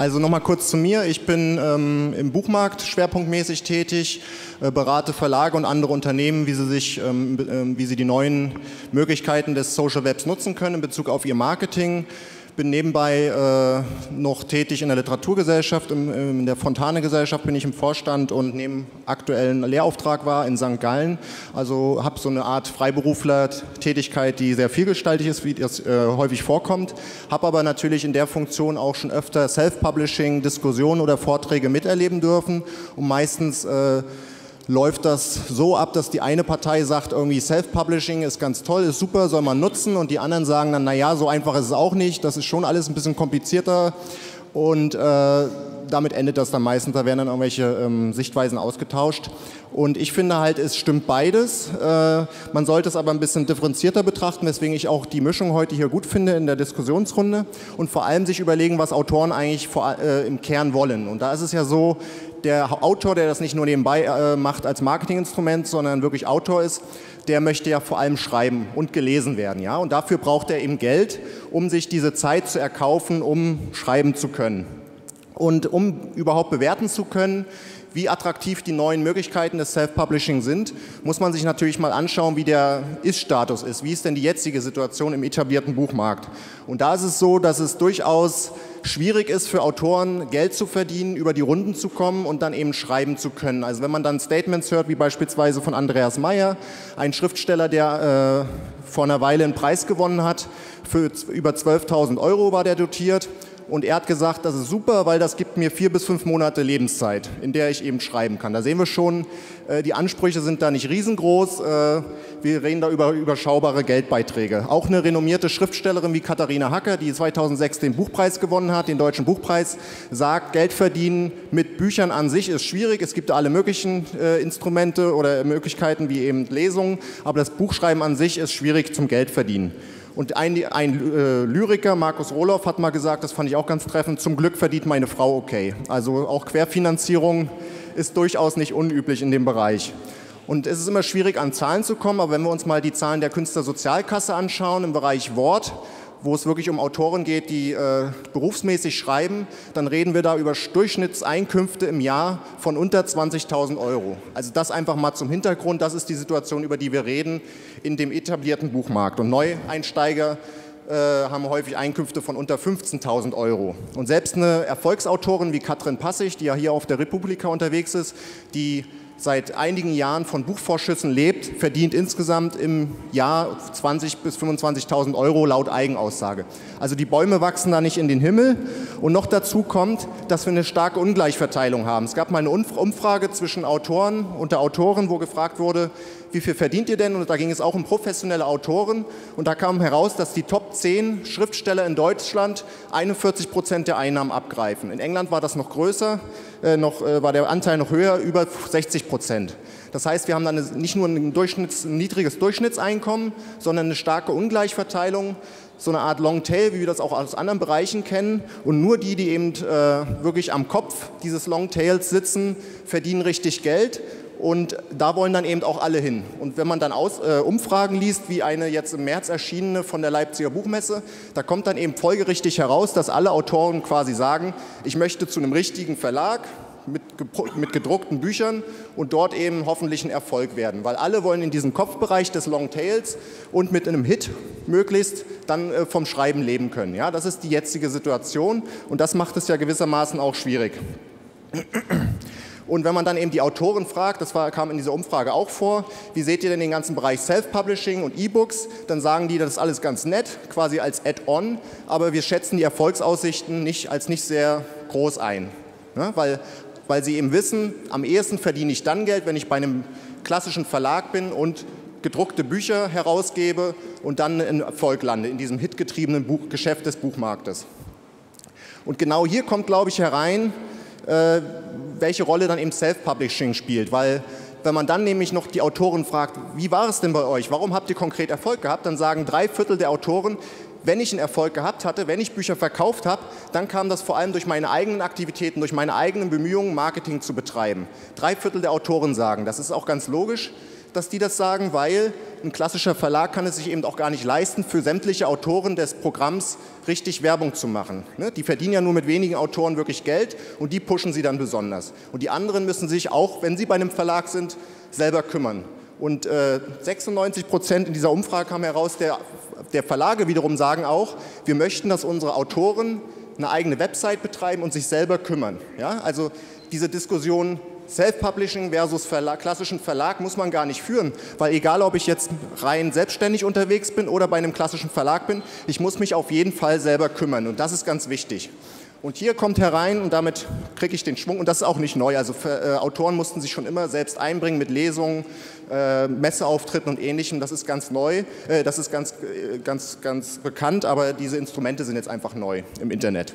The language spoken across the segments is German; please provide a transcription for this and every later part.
Also nochmal kurz zu mir. Ich bin ähm, im Buchmarkt schwerpunktmäßig tätig, äh, berate Verlage und andere Unternehmen, wie sie, sich, ähm, äh, wie sie die neuen Möglichkeiten des Social Webs nutzen können in Bezug auf ihr Marketing bin nebenbei äh, noch tätig in der Literaturgesellschaft, im, in der Fontane-Gesellschaft bin ich im Vorstand und nehme aktuellen Lehrauftrag wahr in St. Gallen. Also habe so eine Art Freiberufler-Tätigkeit, die sehr vielgestaltig ist, wie das äh, häufig vorkommt. Habe aber natürlich in der Funktion auch schon öfter Self-Publishing, Diskussionen oder Vorträge miterleben dürfen und meistens äh, läuft das so ab, dass die eine Partei sagt, irgendwie Self-Publishing ist ganz toll, ist super, soll man nutzen und die anderen sagen dann, naja, so einfach ist es auch nicht, das ist schon alles ein bisschen komplizierter und äh, damit endet das dann meistens, da werden dann irgendwelche ähm, Sichtweisen ausgetauscht. Und ich finde halt, es stimmt beides. Äh, man sollte es aber ein bisschen differenzierter betrachten, weswegen ich auch die Mischung heute hier gut finde in der Diskussionsrunde und vor allem sich überlegen, was Autoren eigentlich vor, äh, im Kern wollen. Und da ist es ja so, der Autor, der das nicht nur nebenbei äh, macht als Marketinginstrument, sondern wirklich Autor ist, der möchte ja vor allem schreiben und gelesen werden. Ja? Und dafür braucht er eben Geld, um sich diese Zeit zu erkaufen, um schreiben zu können. Und um überhaupt bewerten zu können, wie attraktiv die neuen Möglichkeiten des Self-Publishing sind, muss man sich natürlich mal anschauen, wie der Ist-Status ist. Wie ist denn die jetzige Situation im etablierten Buchmarkt? Und da ist es so, dass es durchaus schwierig ist für Autoren, Geld zu verdienen, über die Runden zu kommen und dann eben schreiben zu können. Also wenn man dann Statements hört, wie beispielsweise von Andreas Meyer, ein Schriftsteller, der äh, vor einer Weile einen Preis gewonnen hat, für über 12.000 Euro war der dotiert und er hat gesagt, das ist super, weil das gibt mir vier bis fünf Monate Lebenszeit, in der ich eben schreiben kann. Da sehen wir schon, äh, die Ansprüche sind da nicht riesengroß. Äh, wir reden da über überschaubare Geldbeiträge. Auch eine renommierte Schriftstellerin wie Katharina Hacker, die 2006 den Buchpreis gewonnen hat, den Deutschen Buchpreis, sagt, Geld verdienen mit Büchern an sich ist schwierig. Es gibt alle möglichen äh, Instrumente oder Möglichkeiten wie eben Lesungen, aber das Buchschreiben an sich ist schwierig zum Geld verdienen. Und ein, ein äh, Lyriker, Markus Rohloff, hat mal gesagt, das fand ich auch ganz treffend, zum Glück verdient meine Frau okay. Also auch Querfinanzierung ist durchaus nicht unüblich in dem Bereich. Und es ist immer schwierig, an Zahlen zu kommen, aber wenn wir uns mal die Zahlen der Künstlersozialkasse anschauen im Bereich Wort, wo es wirklich um Autoren geht, die äh, berufsmäßig schreiben, dann reden wir da über Durchschnittseinkünfte im Jahr von unter 20.000 Euro. Also das einfach mal zum Hintergrund, das ist die Situation, über die wir reden in dem etablierten Buchmarkt. Und Neueinsteiger äh, haben häufig Einkünfte von unter 15.000 Euro. Und selbst eine Erfolgsautorin wie Katrin Passig, die ja hier auf der Republika unterwegs ist, die seit einigen Jahren von Buchvorschüssen lebt, verdient insgesamt im Jahr 20.000 bis 25.000 Euro laut Eigenaussage. Also die Bäume wachsen da nicht in den Himmel. Und noch dazu kommt, dass wir eine starke Ungleichverteilung haben. Es gab mal eine Umfrage zwischen Autoren und der Autoren, wo gefragt wurde, wie viel verdient ihr denn? Und da ging es auch um professionelle Autoren. Und da kam heraus, dass die Top 10 Schriftsteller in Deutschland 41 Prozent der Einnahmen abgreifen. In England war das noch größer, noch, äh, war der Anteil noch höher, über 60 Prozent. Das heißt, wir haben dann nicht nur ein, Durchschnitts-, ein niedriges Durchschnittseinkommen, sondern eine starke Ungleichverteilung so eine Art Longtail, wie wir das auch aus anderen Bereichen kennen. Und nur die, die eben äh, wirklich am Kopf dieses Longtails sitzen, verdienen richtig Geld. Und da wollen dann eben auch alle hin. Und wenn man dann Aus, äh, Umfragen liest, wie eine jetzt im März erschienene von der Leipziger Buchmesse, da kommt dann eben folgerichtig heraus, dass alle Autoren quasi sagen, ich möchte zu einem richtigen Verlag, mit, mit, gedruckten Büchern und dort eben hoffentlich ein Erfolg werden. Weil alle wollen in diesem Kopfbereich des Longtails und mit einem Hit möglichst dann äh, vom Schreiben leben können. Ja, das ist die jetzige Situation und das macht es ja gewissermaßen auch schwierig. Und wenn man dann eben die Autoren fragt, das war, kam in dieser Umfrage auch vor, wie seht ihr denn den ganzen Bereich Self-Publishing und E-Books, dann sagen die, das ist alles ganz nett, quasi als Add-on, aber wir schätzen die Erfolgsaussichten nicht, als nicht sehr groß ein. Ja, weil, weil sie eben wissen, am ehesten verdiene ich dann Geld, wenn ich bei einem klassischen Verlag bin und gedruckte Bücher herausgebe und dann in Erfolg lande, in diesem hitgetriebenen Buch, Geschäft des Buchmarktes. Und genau hier kommt, glaube ich, herein, welche Rolle dann eben Self-Publishing spielt, weil wenn man dann nämlich noch die Autoren fragt, wie war es denn bei euch, warum habt ihr konkret Erfolg gehabt, dann sagen drei Viertel der Autoren, wenn ich einen Erfolg gehabt hatte, wenn ich Bücher verkauft habe, dann kam das vor allem durch meine eigenen Aktivitäten, durch meine eigenen Bemühungen, Marketing zu betreiben. Drei Viertel der Autoren sagen, das ist auch ganz logisch, dass die das sagen, weil ein klassischer Verlag kann es sich eben auch gar nicht leisten, für sämtliche Autoren des Programms richtig Werbung zu machen. Ne? Die verdienen ja nur mit wenigen Autoren wirklich Geld und die pushen sie dann besonders. Und die anderen müssen sich auch, wenn sie bei einem Verlag sind, selber kümmern. Und äh, 96 Prozent in dieser Umfrage kam heraus, der, der Verlage wiederum sagen auch, wir möchten, dass unsere Autoren eine eigene Website betreiben und sich selber kümmern. Ja? Also diese Diskussion Self-Publishing versus Verlag, klassischen Verlag muss man gar nicht führen, weil egal, ob ich jetzt rein selbstständig unterwegs bin oder bei einem klassischen Verlag bin, ich muss mich auf jeden Fall selber kümmern und das ist ganz wichtig. Und hier kommt herein und damit kriege ich den Schwung und das ist auch nicht neu. Also äh, Autoren mussten sich schon immer selbst einbringen mit Lesungen, äh, Messeauftritten und ähnlichem. Das ist ganz neu, äh, das ist ganz, äh, ganz, ganz bekannt, aber diese Instrumente sind jetzt einfach neu im Internet.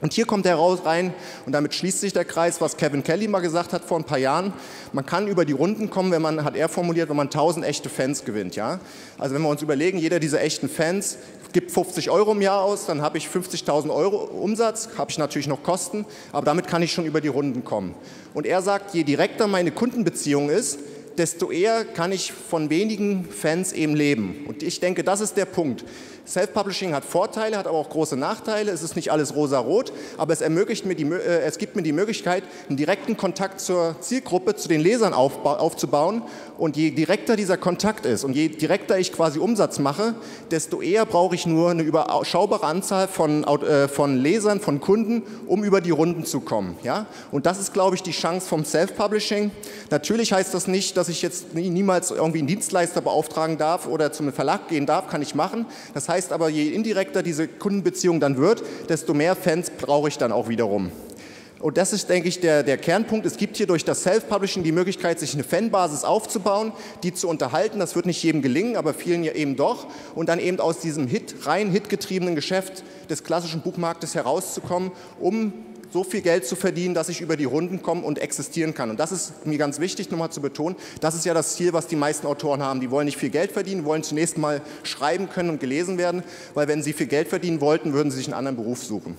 Und hier kommt er raus rein und damit schließt sich der Kreis, was Kevin Kelly mal gesagt hat vor ein paar Jahren. Man kann über die Runden kommen, wenn man, hat er formuliert, wenn man 1000 echte Fans gewinnt. Ja? Also wenn wir uns überlegen, jeder dieser echten Fans gibt 50 Euro im Jahr aus, dann habe ich 50.000 Euro Umsatz, habe ich natürlich noch Kosten, aber damit kann ich schon über die Runden kommen. Und er sagt, je direkter meine Kundenbeziehung ist, desto eher kann ich von wenigen Fans eben leben. Und ich denke, das ist der Punkt. Self-Publishing hat Vorteile, hat aber auch große Nachteile. Es ist nicht alles rosa-rot, aber es, ermöglicht mir die, äh, es gibt mir die Möglichkeit, einen direkten Kontakt zur Zielgruppe, zu den Lesern aufzubauen. Und je direkter dieser Kontakt ist und je direkter ich quasi Umsatz mache, desto eher brauche ich nur eine überschaubare Anzahl von, äh, von Lesern, von Kunden, um über die Runden zu kommen. Ja? Und das ist, glaube ich, die Chance vom Self-Publishing. Natürlich heißt das nicht, dass ich jetzt niemals irgendwie einen Dienstleister beauftragen darf oder zum Verlag gehen darf, kann ich machen. Das heißt, heißt aber, je indirekter diese Kundenbeziehung dann wird, desto mehr Fans brauche ich dann auch wiederum. Und das ist, denke ich, der, der Kernpunkt. Es gibt hier durch das Self-Publishing die Möglichkeit, sich eine Fanbasis aufzubauen, die zu unterhalten. Das wird nicht jedem gelingen, aber vielen ja eben doch. Und dann eben aus diesem Hit, rein hitgetriebenen Geschäft des klassischen Buchmarktes herauszukommen, um so viel Geld zu verdienen, dass ich über die Runden komme und existieren kann. Und das ist mir ganz wichtig, nochmal zu betonen. Das ist ja das Ziel, was die meisten Autoren haben. Die wollen nicht viel Geld verdienen, wollen zunächst mal schreiben können und gelesen werden, weil wenn sie viel Geld verdienen wollten, würden sie sich einen anderen Beruf suchen.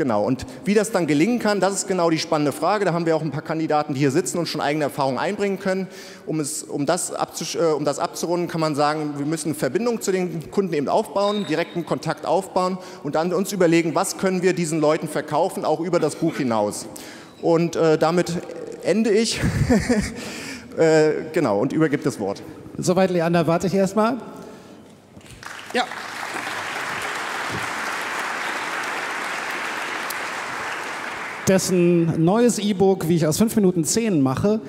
Genau. Und wie das dann gelingen kann, das ist genau die spannende Frage. Da haben wir auch ein paar Kandidaten, die hier sitzen und schon eigene Erfahrungen einbringen können. Um, es, um, das, äh, um das abzurunden, kann man sagen, wir müssen Verbindung zu den Kunden eben aufbauen, direkten Kontakt aufbauen und dann uns überlegen, was können wir diesen Leuten verkaufen, auch über das Buch hinaus. Und äh, damit ende ich. äh, genau, und übergebe das Wort. Soweit, Leander, warte ich erstmal. Ja. Dessen neues E-Book, wie ich aus 5 Minuten 10 mache,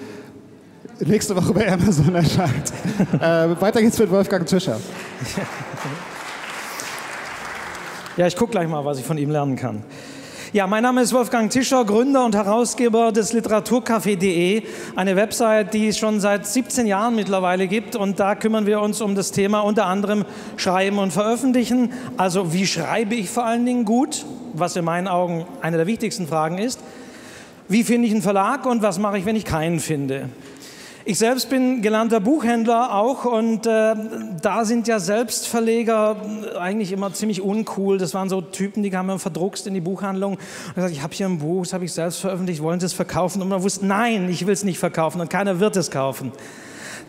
nächste Woche bei Amazon erscheint. äh, weiter geht's mit Wolfgang Tischer. Ja, ich gucke gleich mal, was ich von ihm lernen kann. Ja, mein Name ist Wolfgang Tischer, Gründer und Herausgeber des Literaturcafé.de, eine Website, die es schon seit 17 Jahren mittlerweile gibt. Und da kümmern wir uns um das Thema unter anderem Schreiben und Veröffentlichen. Also wie schreibe ich vor allen Dingen gut, was in meinen Augen eine der wichtigsten Fragen ist. Wie finde ich einen Verlag und was mache ich, wenn ich keinen finde? Ich selbst bin gelernter Buchhändler auch und äh, da sind ja Selbstverleger eigentlich immer ziemlich uncool. Das waren so Typen, die kamen verdruckst in die Buchhandlung und gesagt, ich habe hier ein Buch, das habe ich selbst veröffentlicht, wollen Sie es verkaufen? Und man wusste, nein, ich will es nicht verkaufen und keiner wird es kaufen.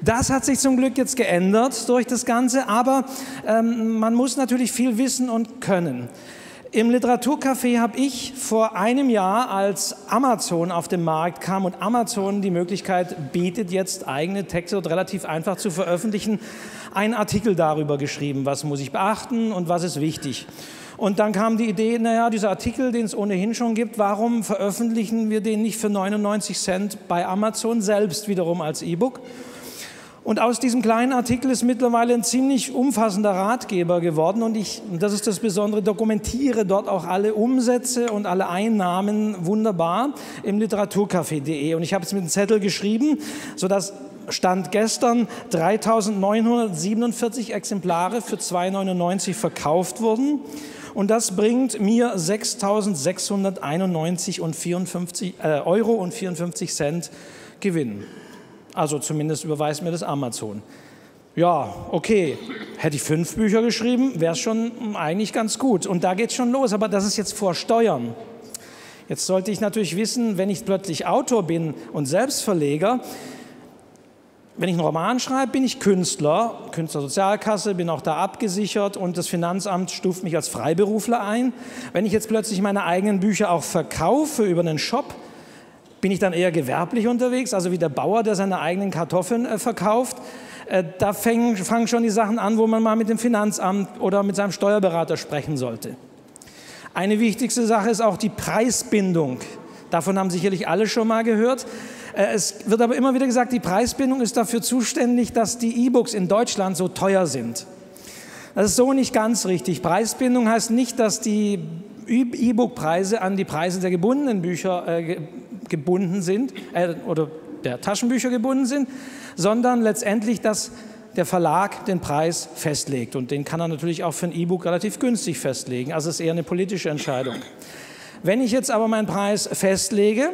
Das hat sich zum Glück jetzt geändert durch das Ganze, aber ähm, man muss natürlich viel wissen und können. Im Literaturcafé habe ich vor einem Jahr, als Amazon auf den Markt kam und Amazon die Möglichkeit bietet, jetzt eigene Texte relativ einfach zu veröffentlichen, einen Artikel darüber geschrieben, was muss ich beachten und was ist wichtig. Und dann kam die Idee, naja, dieser Artikel, den es ohnehin schon gibt, warum veröffentlichen wir den nicht für 99 Cent bei Amazon selbst wiederum als E-Book? Und aus diesem kleinen Artikel ist mittlerweile ein ziemlich umfassender Ratgeber geworden und ich, das ist das Besondere, dokumentiere dort auch alle Umsätze und alle Einnahmen wunderbar im literaturcafé.de. Und ich habe es mit einem Zettel geschrieben, sodass Stand gestern 3.947 Exemplare für 2,99 verkauft wurden. Und das bringt mir 6.691 und 54, äh, Euro und 54 Cent Gewinn. Also zumindest überweist mir das Amazon. Ja, okay, hätte ich fünf Bücher geschrieben, wäre es schon eigentlich ganz gut. Und da geht es schon los, aber das ist jetzt vor Steuern. Jetzt sollte ich natürlich wissen, wenn ich plötzlich Autor bin und Selbstverleger, wenn ich einen Roman schreibe, bin ich Künstler, Künstlersozialkasse, bin auch da abgesichert und das Finanzamt stuft mich als Freiberufler ein. Wenn ich jetzt plötzlich meine eigenen Bücher auch verkaufe über einen Shop, bin ich dann eher gewerblich unterwegs, also wie der Bauer, der seine eigenen Kartoffeln äh, verkauft. Äh, da fangen, fangen schon die Sachen an, wo man mal mit dem Finanzamt oder mit seinem Steuerberater sprechen sollte. Eine wichtigste Sache ist auch die Preisbindung. Davon haben sicherlich alle schon mal gehört. Äh, es wird aber immer wieder gesagt, die Preisbindung ist dafür zuständig, dass die E-Books in Deutschland so teuer sind. Das ist so nicht ganz richtig. Preisbindung heißt nicht, dass die E-Book-Preise an die Preise der gebundenen Bücher äh, gebunden sind äh, oder der Taschenbücher gebunden sind, sondern letztendlich, dass der Verlag den Preis festlegt. Und den kann er natürlich auch für ein E-Book relativ günstig festlegen. Also es ist eher eine politische Entscheidung. Wenn ich jetzt aber meinen Preis festlege,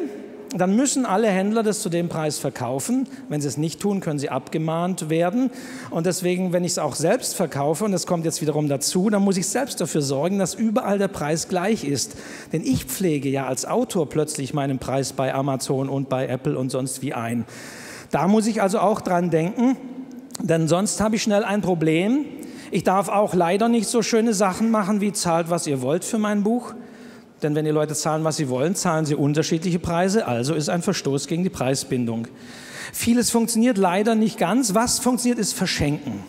dann müssen alle Händler das zu dem Preis verkaufen. Wenn sie es nicht tun, können sie abgemahnt werden. Und deswegen, wenn ich es auch selbst verkaufe, und das kommt jetzt wiederum dazu, dann muss ich selbst dafür sorgen, dass überall der Preis gleich ist. Denn ich pflege ja als Autor plötzlich meinen Preis bei Amazon und bei Apple und sonst wie ein. Da muss ich also auch dran denken, denn sonst habe ich schnell ein Problem. Ich darf auch leider nicht so schöne Sachen machen wie zahlt, was ihr wollt für mein Buch. Denn wenn die Leute zahlen, was sie wollen, zahlen sie unterschiedliche Preise, also ist ein Verstoß gegen die Preisbindung. Vieles funktioniert leider nicht ganz. Was funktioniert, ist Verschenken.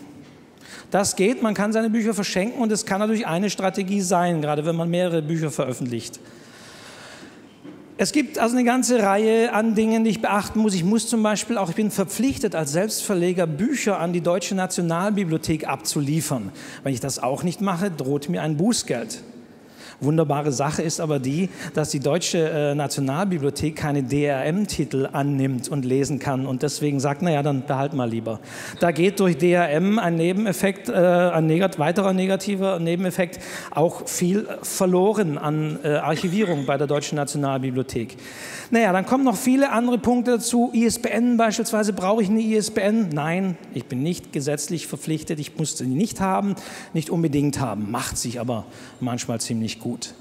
Das geht, man kann seine Bücher verschenken und es kann natürlich eine Strategie sein, gerade wenn man mehrere Bücher veröffentlicht. Es gibt also eine ganze Reihe an Dingen, die ich beachten muss. Ich muss zum Beispiel auch, ich bin verpflichtet, als Selbstverleger Bücher an die Deutsche Nationalbibliothek abzuliefern. Wenn ich das auch nicht mache, droht mir ein Bußgeld. Wunderbare Sache ist aber die, dass die Deutsche äh, Nationalbibliothek keine DRM-Titel annimmt und lesen kann und deswegen sagt, naja, dann behalt mal lieber. Da geht durch DRM ein Nebeneffekt, äh, ein negat weiterer negativer Nebeneffekt auch viel verloren an äh, Archivierung bei der Deutschen Nationalbibliothek. Naja, dann kommen noch viele andere Punkte dazu. ISBN beispielsweise, brauche ich eine ISBN? Nein, ich bin nicht gesetzlich verpflichtet, ich muss sie nicht haben, nicht unbedingt haben, macht sich aber manchmal ziemlich gut gut.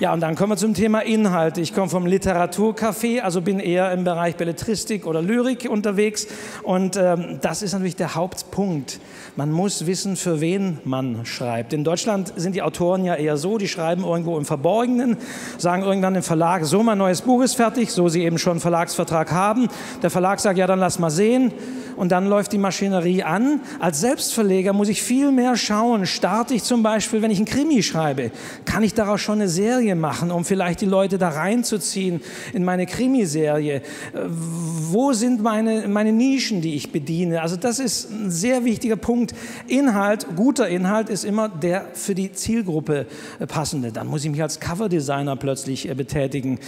Ja, und dann kommen wir zum Thema Inhalt. Ich komme vom Literaturcafé, also bin eher im Bereich Belletristik oder Lyrik unterwegs. Und ähm, das ist natürlich der Hauptpunkt. Man muss wissen, für wen man schreibt. In Deutschland sind die Autoren ja eher so, die schreiben irgendwo im Verborgenen, sagen irgendwann im Verlag, so mein neues Buch ist fertig, so sie eben schon einen Verlagsvertrag haben. Der Verlag sagt, ja, dann lass mal sehen und dann läuft die Maschinerie an. Als Selbstverleger muss ich viel mehr schauen. Starte ich zum Beispiel, wenn ich einen Krimi schreibe, kann ich daraus schon eine Serie machen, um vielleicht die Leute da reinzuziehen in meine Krimiserie? Wo sind meine, meine Nischen, die ich bediene? Also das ist ein sehr wichtiger Punkt. Inhalt, guter Inhalt ist immer der für die Zielgruppe passende. Dann muss ich mich als Coverdesigner plötzlich äh, betätigen,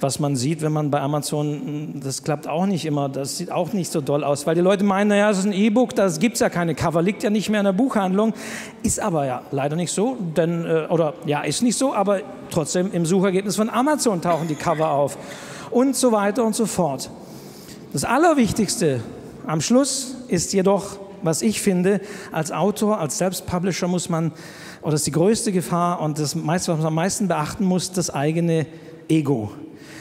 was man sieht, wenn man bei Amazon, das klappt auch nicht immer, das sieht auch nicht so doll aus, weil die Leute meinen, naja, es ist ein E-Book, da gibt es ja keine Cover, liegt ja nicht mehr in der Buchhandlung. Ist aber ja leider nicht so, denn, äh, oder ja, ist nicht so, aber trotzdem im Suchergebnis von Amazon tauchen die Cover auf. Und so weiter und so fort. Das Allerwichtigste am Schluss ist jedoch, was ich finde, als Autor, als Selbstpublisher muss man, oder das ist die größte Gefahr und das meiste, was man am meisten beachten muss, das eigene Ego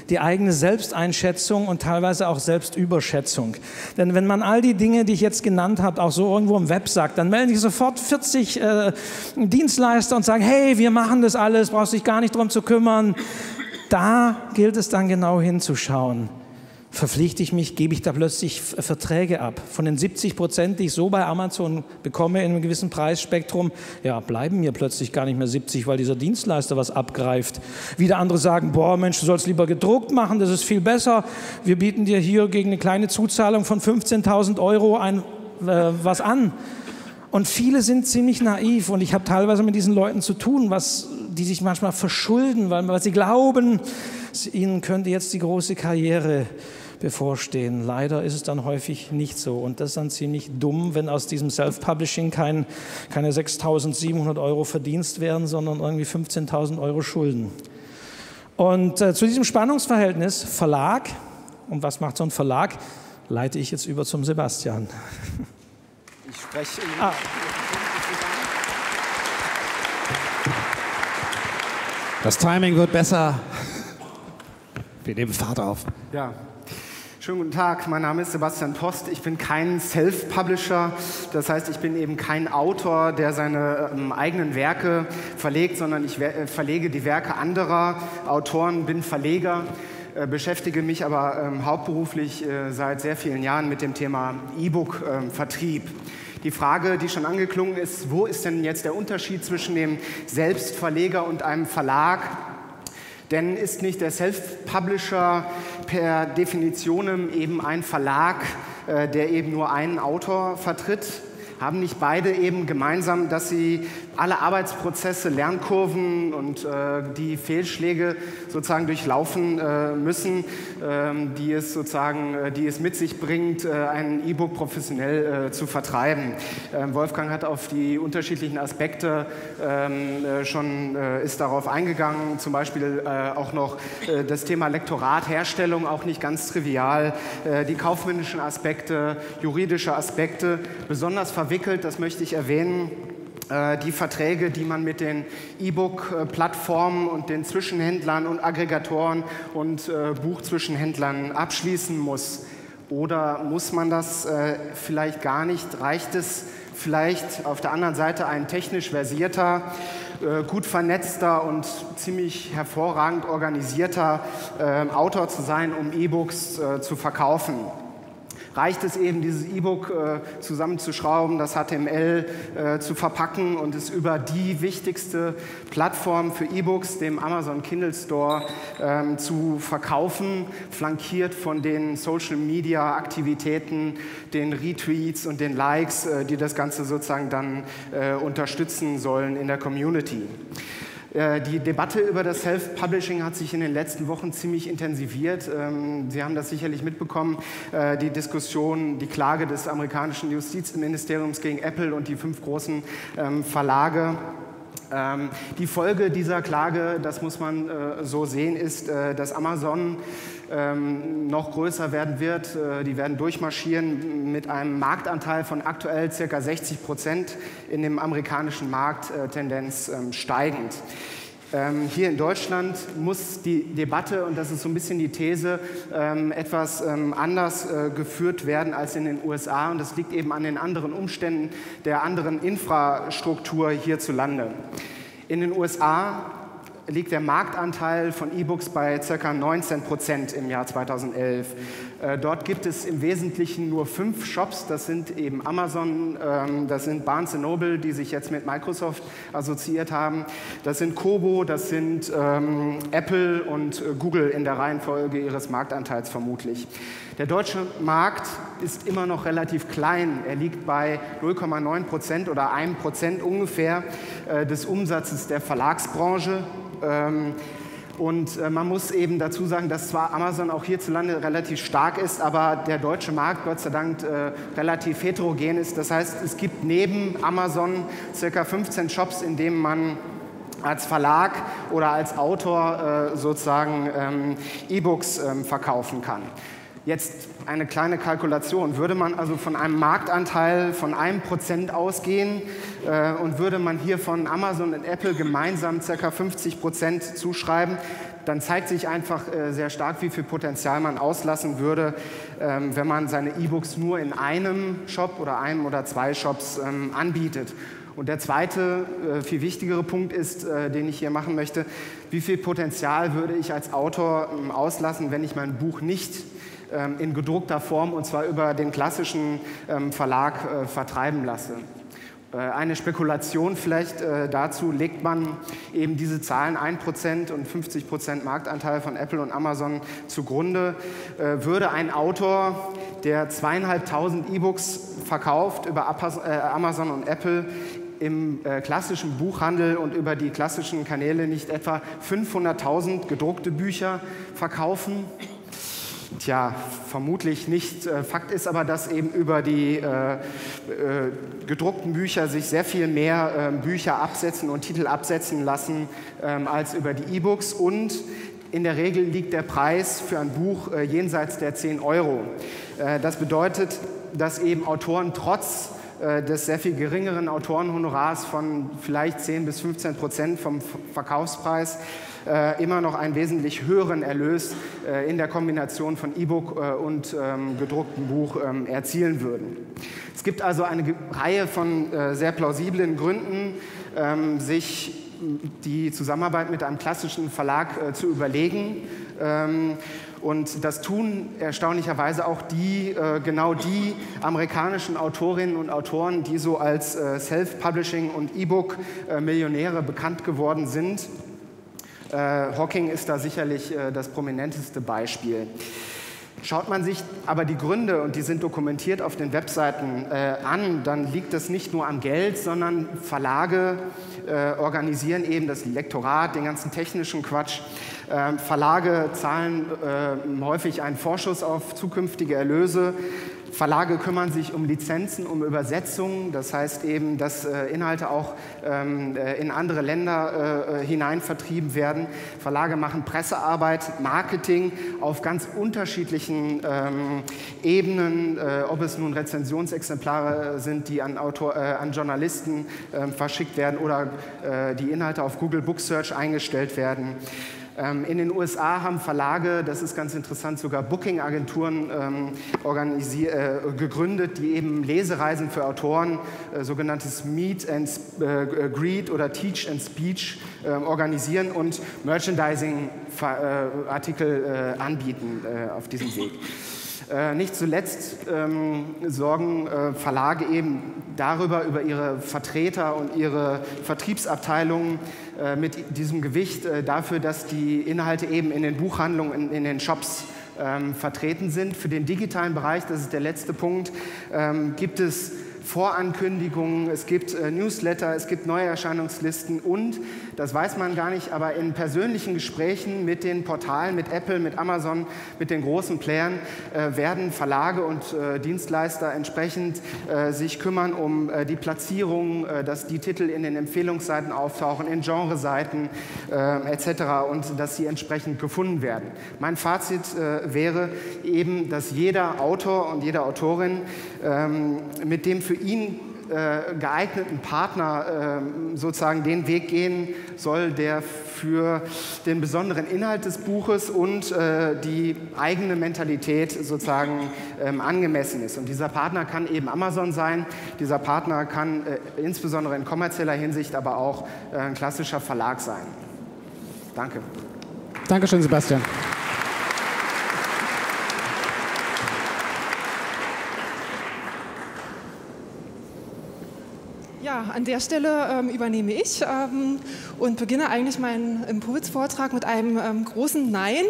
die eigene Selbsteinschätzung und teilweise auch Selbstüberschätzung. Denn wenn man all die Dinge, die ich jetzt genannt habe, auch so irgendwo im Web sagt, dann melden sich sofort 40 äh, Dienstleister und sagen, hey, wir machen das alles, brauchst dich gar nicht drum zu kümmern. Da gilt es dann genau hinzuschauen verpflichte ich mich, gebe ich da plötzlich Verträge ab. Von den 70 Prozent, die ich so bei Amazon bekomme in einem gewissen Preisspektrum, ja, bleiben mir plötzlich gar nicht mehr 70, weil dieser Dienstleister was abgreift. Wieder andere sagen, boah, Mensch, du sollst lieber gedruckt machen, das ist viel besser. Wir bieten dir hier gegen eine kleine Zuzahlung von 15.000 Euro ein, äh, was an. Und viele sind ziemlich naiv und ich habe teilweise mit diesen Leuten zu tun, was, die sich manchmal verschulden, weil, weil sie glauben, ihnen könnte jetzt die große Karriere bevorstehen. Leider ist es dann häufig nicht so. Und das ist dann ziemlich dumm, wenn aus diesem Self-Publishing kein, keine 6.700 Euro Verdienst werden, sondern irgendwie 15.000 Euro Schulden. Und äh, zu diesem Spannungsverhältnis Verlag, und was macht so ein Verlag, leite ich jetzt über zum Sebastian. Ich spreche. Ah. Das Timing wird besser. Wir nehmen Fahrt auf. Ja, Schönen guten Tag, mein Name ist Sebastian Post. Ich bin kein Self-Publisher, das heißt, ich bin eben kein Autor, der seine ähm, eigenen Werke verlegt, sondern ich äh, verlege die Werke anderer Autoren, bin Verleger, äh, beschäftige mich aber ähm, hauptberuflich äh, seit sehr vielen Jahren mit dem Thema E-Book-Vertrieb. Ähm, die Frage, die schon angeklungen ist, wo ist denn jetzt der Unterschied zwischen dem Selbstverleger und einem Verlag? Denn ist nicht der Self-Publisher per Definition eben ein Verlag, äh, der eben nur einen Autor vertritt? Haben nicht beide eben gemeinsam, dass sie alle Arbeitsprozesse, Lernkurven und äh, die Fehlschläge sozusagen durchlaufen äh, müssen, ähm, die, es sozusagen, äh, die es mit sich bringt, äh, ein E-Book professionell äh, zu vertreiben. Ähm, Wolfgang hat auf die unterschiedlichen Aspekte ähm, äh, schon ist darauf eingegangen, zum Beispiel auch noch das Thema Lektorat, Herstellung, auch nicht ganz trivial, die kaufmännischen Aspekte, juridische Aspekte, besonders verwickelt, das möchte ich erwähnen. äh, die Verträge, die man mit den E-Book-Plattformen und den Zwischenhändlern und Aggregatoren und äh, Buchzwischenhändlern abschließen muss. Oder muss man das äh, vielleicht gar nicht? Reicht es vielleicht auf der anderen Seite ein technisch versierter, gut vernetzter und ziemlich hervorragend organisierter Autor zu sein, um E-Books zu verkaufen? Reicht es eben, dieses E-Book äh, zusammenzuschrauben, das HTML äh, zu verpacken und es über die wichtigste Plattform für E-Books, dem Amazon Kindle Store, ähm, zu verkaufen, flankiert von den Social-Media-Aktivitäten, den Retweets und den Likes, äh, die das Ganze sozusagen dann äh, unterstützen sollen in der Community. Äh, die Debatte über das Self-Publishing hat sich in den letzten Wochen ziemlich intensiviert. Ähm, Sie haben das sicherlich mitbekommen, äh, die Diskussion, die Klage des amerikanischen Justizministeriums gegen Apple und die fünf großen ähm, Verlage. Ähm, die Folge dieser Klage, das muss man äh, so sehen, ist, dass Amazon noch größer werden wird. Die werden durchmarschieren mit einem Marktanteil von aktuell ca. 60 Prozent in dem amerikanischen Markt, Tendenz steigend. Ähm, hier in Deutschland muss die Debatte, und das ist so ein bisschen die These, ähm, etwas ähm, anders äh, geführt werden als in den USA. Und das liegt eben an den anderen Umständen der anderen Infrastruktur hierzulande. In den USA liegt der Marktanteil von E-Books bei ca. 19 Prozent im Jahr 2011. Äh, dort gibt es im Wesentlichen nur fünf Shops. Das sind eben Amazon, ähm, das sind Barnes Noble, die sich jetzt mit Microsoft assoziiert haben. Das sind Kobo, das sind ähm, Apple und äh, Google in der Reihenfolge ihres Marktanteils vermutlich. Der deutsche Markt ist immer noch relativ klein. Er liegt bei 0,9 Prozent oder 1 Prozent ungefähr äh, des Umsatzes der Verlagsbranche. Ähm, und äh, man muss eben dazu sagen, dass zwar Amazon auch hierzulande relativ stark ist, aber der deutsche Markt Gott sei Dank äh, relativ heterogen ist. Das heißt, es gibt neben Amazon circa 15 Shops, in denen man als Verlag oder als Autor äh, sozusagen ähm, E-Books ähm, verkaufen kann. Jetzt eine kleine Kalkulation. Würde man also von einem Marktanteil von einem Prozent ausgehen äh, und würde man hier von Amazon und Apple gemeinsam ca. 50 Prozent zuschreiben, dann zeigt sich einfach äh, sehr stark, wie viel Potenzial man auslassen würde, ähm, wenn man seine E-Books nur in einem Shop oder einem oder zwei Shops ähm, anbietet. Und der zweite, äh, viel wichtigere Punkt ist, äh, den ich hier machen möchte, wie viel Potenzial würde ich als Autor ähm, auslassen, wenn ich mein Buch nicht in gedruckter Form und zwar über den klassischen ähm, Verlag äh, vertreiben lasse. Äh, eine Spekulation vielleicht äh, dazu legt man eben diese Zahlen 1% und 50% Marktanteil von Apple und Amazon zugrunde. Würde ein Autor, der zweieinhalbtausend E-Books verkauft über Amazon und Apple, im klassischen Buchhandel und über die klassischen Kanäle nicht etwa 500.000 gedruckte Bücher verkaufen? Tja, vermutlich nicht. Äh, Fakt ist aber, dass eben über die äh, äh, gedruckten Bücher sich sehr viel mehr äh, Bücher absetzen und Titel absetzen lassen ähm, als über die E-Books. Und in der Regel liegt der Preis für ein Buch äh, jenseits der 10 Euro. Äh, das bedeutet, dass eben Autoren trotz des sehr viel geringeren Autorenhonorars von vielleicht 10 bis 15 Prozent vom Verkaufspreis äh, immer noch einen wesentlich höheren Erlös äh, in der Kombination von E-Book äh, und ähm, gedrucktem Buch ähm, erzielen würden. Es gibt also eine Reihe von äh, sehr plausiblen Gründen, ähm, sich die Zusammenarbeit mit einem klassischen Verlag äh, zu überlegen. Ähm, und das tun erstaunlicherweise auch die, äh, genau die amerikanischen Autorinnen und Autoren, die so als äh, Self-Publishing und E-Book-Millionäre bekannt geworden sind. Äh, Hawking ist da sicherlich äh, das prominenteste Beispiel. Schaut man sich aber die Gründe, und die sind dokumentiert auf den Webseiten, äh, an, dann liegt es nicht nur am Geld, sondern Verlage äh, organisieren eben das Lektorat, den ganzen technischen Quatsch. Äh, Verlage zahlen äh, häufig einen Vorschuss auf zukünftige Erlöse. Verlage kümmern sich um Lizenzen, um Übersetzungen. Das heißt eben, dass äh, Inhalte auch ähm, äh, in andere Länder äh, hinein vertrieben werden. Verlage machen Pressearbeit, Marketing auf ganz unterschiedlichen ähm, Ebenen, ob es nun Rezensionsexemplare sind, die an, Autor, an Journalisten ähm, verschickt werden oder die Inhalte auf Google Book Search eingestellt werden. Ähm, in den USA haben Verlage, das ist ganz interessant, sogar Booking-Agenturen ähm, äh, gegründet, die eben Lesereisen für Autoren, äh, sogenanntes Meet and äh, Greet oder Teach and Speech äh, organisieren und Merchandising-Artikel äh, anbieten äh, auf diesem Weg. Äh, nicht zuletzt ähm, sorgen äh, Verlage eben darüber, über ihre Vertreter und ihre Vertriebsabteilungen äh, mit diesem Gewicht äh, dafür, dass die Inhalte eben in den Buchhandlungen, in, in den Shops ähm, vertreten sind. Für den digitalen Bereich, das ist der letzte Punkt, ähm, gibt es Vorankündigungen, es gibt äh, Newsletter, es gibt Neuerscheinungslisten und, das weiß man gar nicht, aber in persönlichen Gesprächen mit den Portalen, mit Apple, mit Amazon, mit den großen Playern äh, werden Verlage und äh, Dienstleister entsprechend äh, sich kümmern um äh, die Platzierung, äh, dass die Titel in den Empfehlungsseiten auftauchen, in Genreseiten etc. und dass sie entsprechend gefunden werden. Mein Fazit wäre eben, dass jeder Autor und jede Autorin ähm, mit dem für ihn äh, geeigneten Partner äh, sozusagen den Weg gehen soll, der für den besonderen Inhalt des Buches und äh, die eigene Mentalität sozusagen ähm, angemessen ist. Und dieser Partner kann eben Amazon sein, dieser Partner kann äh, insbesondere in kommerzieller Hinsicht aber auch äh, ein klassischer Verlag sein. Danke. Dankeschön, Sebastian. An der Stelle ähm, übernehme ich ähm, und beginne eigentlich meinen Impulsvortrag mit einem ähm, großen Nein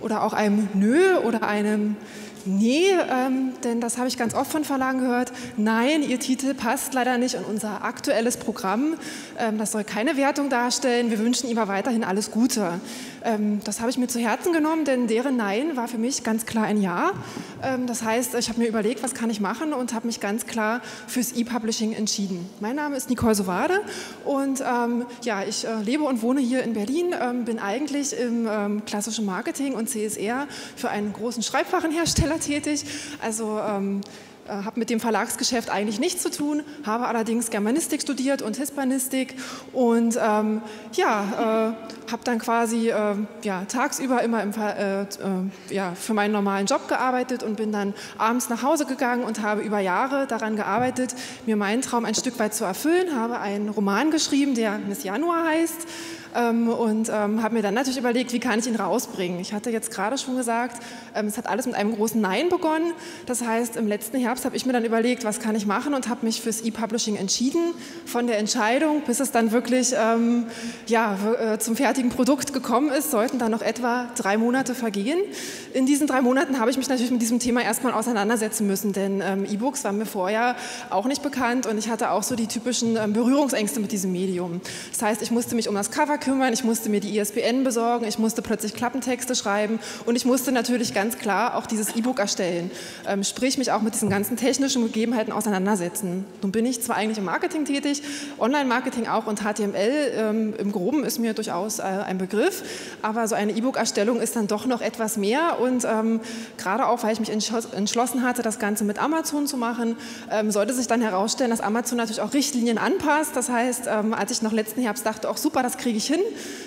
oder auch einem Nö oder einem Nee, ähm, denn das habe ich ganz oft von Verlagen gehört. Nein, Ihr Titel passt leider nicht in unser aktuelles Programm. Ähm, das soll keine Wertung darstellen. Wir wünschen Ihnen weiterhin alles Gute. Ähm, das habe ich mir zu Herzen genommen, denn deren Nein war für mich ganz klar ein Ja. Ähm, das heißt, ich habe mir überlegt, was kann ich machen und habe mich ganz klar fürs E-Publishing entschieden. Mein Name ist Nicole Sovade und ähm, ja, ich äh, lebe und wohne hier in Berlin, ähm, bin eigentlich im ähm, klassischen Marketing und CSR für einen großen Schreibwarenhersteller tätig. Also ähm, äh, habe mit dem Verlagsgeschäft eigentlich nichts zu tun, habe allerdings Germanistik studiert und Hispanistik und ähm, ja, äh, habe dann quasi äh, ja, tagsüber immer im, äh, äh, ja, für meinen normalen Job gearbeitet und bin dann abends nach Hause gegangen und habe über Jahre daran gearbeitet, mir meinen Traum ein Stück weit zu erfüllen, habe einen Roman geschrieben, der Miss Januar heißt und ähm, habe mir dann natürlich überlegt, wie kann ich ihn rausbringen. Ich hatte jetzt gerade schon gesagt, ähm, es hat alles mit einem großen Nein begonnen. Das heißt, im letzten Herbst habe ich mir dann überlegt, was kann ich machen und habe mich fürs E-Publishing entschieden. Von der Entscheidung, bis es dann wirklich ähm, ja, äh, zum fertigen Produkt gekommen ist, sollten dann noch etwa drei Monate vergehen. In diesen drei Monaten habe ich mich natürlich mit diesem Thema erstmal auseinandersetzen müssen, denn ähm, E-Books waren mir vorher auch nicht bekannt und ich hatte auch so die typischen ähm, Berührungsängste mit diesem Medium. Das heißt, ich musste mich um das Cover kümmern, ich musste mir die ISBN besorgen, ich musste plötzlich Klappentexte schreiben. Und ich musste natürlich ganz klar auch dieses E-Book erstellen, ähm, sprich mich auch mit diesen ganzen technischen Gegebenheiten auseinandersetzen. Nun bin ich zwar eigentlich im Marketing tätig, Online-Marketing auch und HTML ähm, im Groben ist mir durchaus äh, ein Begriff, aber so eine E-Book-Erstellung ist dann doch noch etwas mehr. Und ähm, gerade auch, weil ich mich entschlossen hatte, das Ganze mit Amazon zu machen, ähm, sollte sich dann herausstellen, dass Amazon natürlich auch Richtlinien anpasst. Das heißt, ähm, als ich noch letzten Herbst dachte, auch super, das kriege ich hin.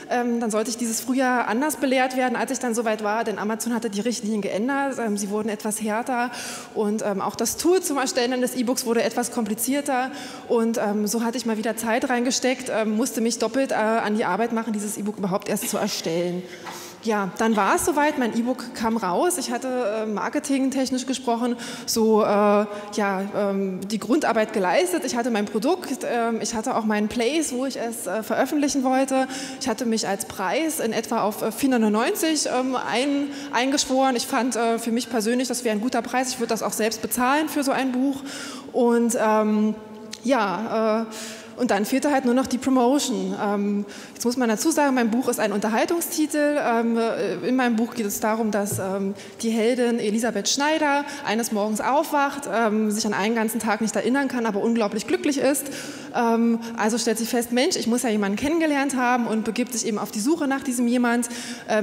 Ähm, dann sollte ich dieses Frühjahr anders belehrt werden, als ich dann soweit war, denn Amazon hatte die Richtlinien geändert. Ähm, sie wurden etwas härter und ähm, auch das Tool zum Erstellen des E-Books wurde etwas komplizierter. Und ähm, so hatte ich mal wieder Zeit reingesteckt, ähm, musste mich doppelt äh, an die Arbeit machen, dieses E-Book überhaupt erst zu erstellen ja, dann war es soweit, mein E-Book kam raus. Ich hatte äh, marketingtechnisch gesprochen so äh, ja, ähm, die Grundarbeit geleistet. Ich hatte mein Produkt, äh, ich hatte auch meinen Place, wo ich es äh, veröffentlichen wollte. Ich hatte mich als Preis in etwa auf 4,99 äh, ähm, ein, eingeschworen. Ich fand äh, für mich persönlich, das wäre ein guter Preis. Ich würde das auch selbst bezahlen für so ein Buch. Und ähm, ja, und dann fehlte halt nur noch die Promotion. Ähm, jetzt muss man dazu sagen, mein Buch ist ein Unterhaltungstitel. Ähm, äh, in meinem Buch geht es darum, dass ähm, die Heldin Elisabeth Schneider eines Morgens aufwacht, ähm, sich an einen ganzen Tag nicht erinnern kann, aber unglaublich glücklich ist. Also stellt sie fest, Mensch, ich muss ja jemanden kennengelernt haben und begibt sich eben auf die Suche nach diesem jemand.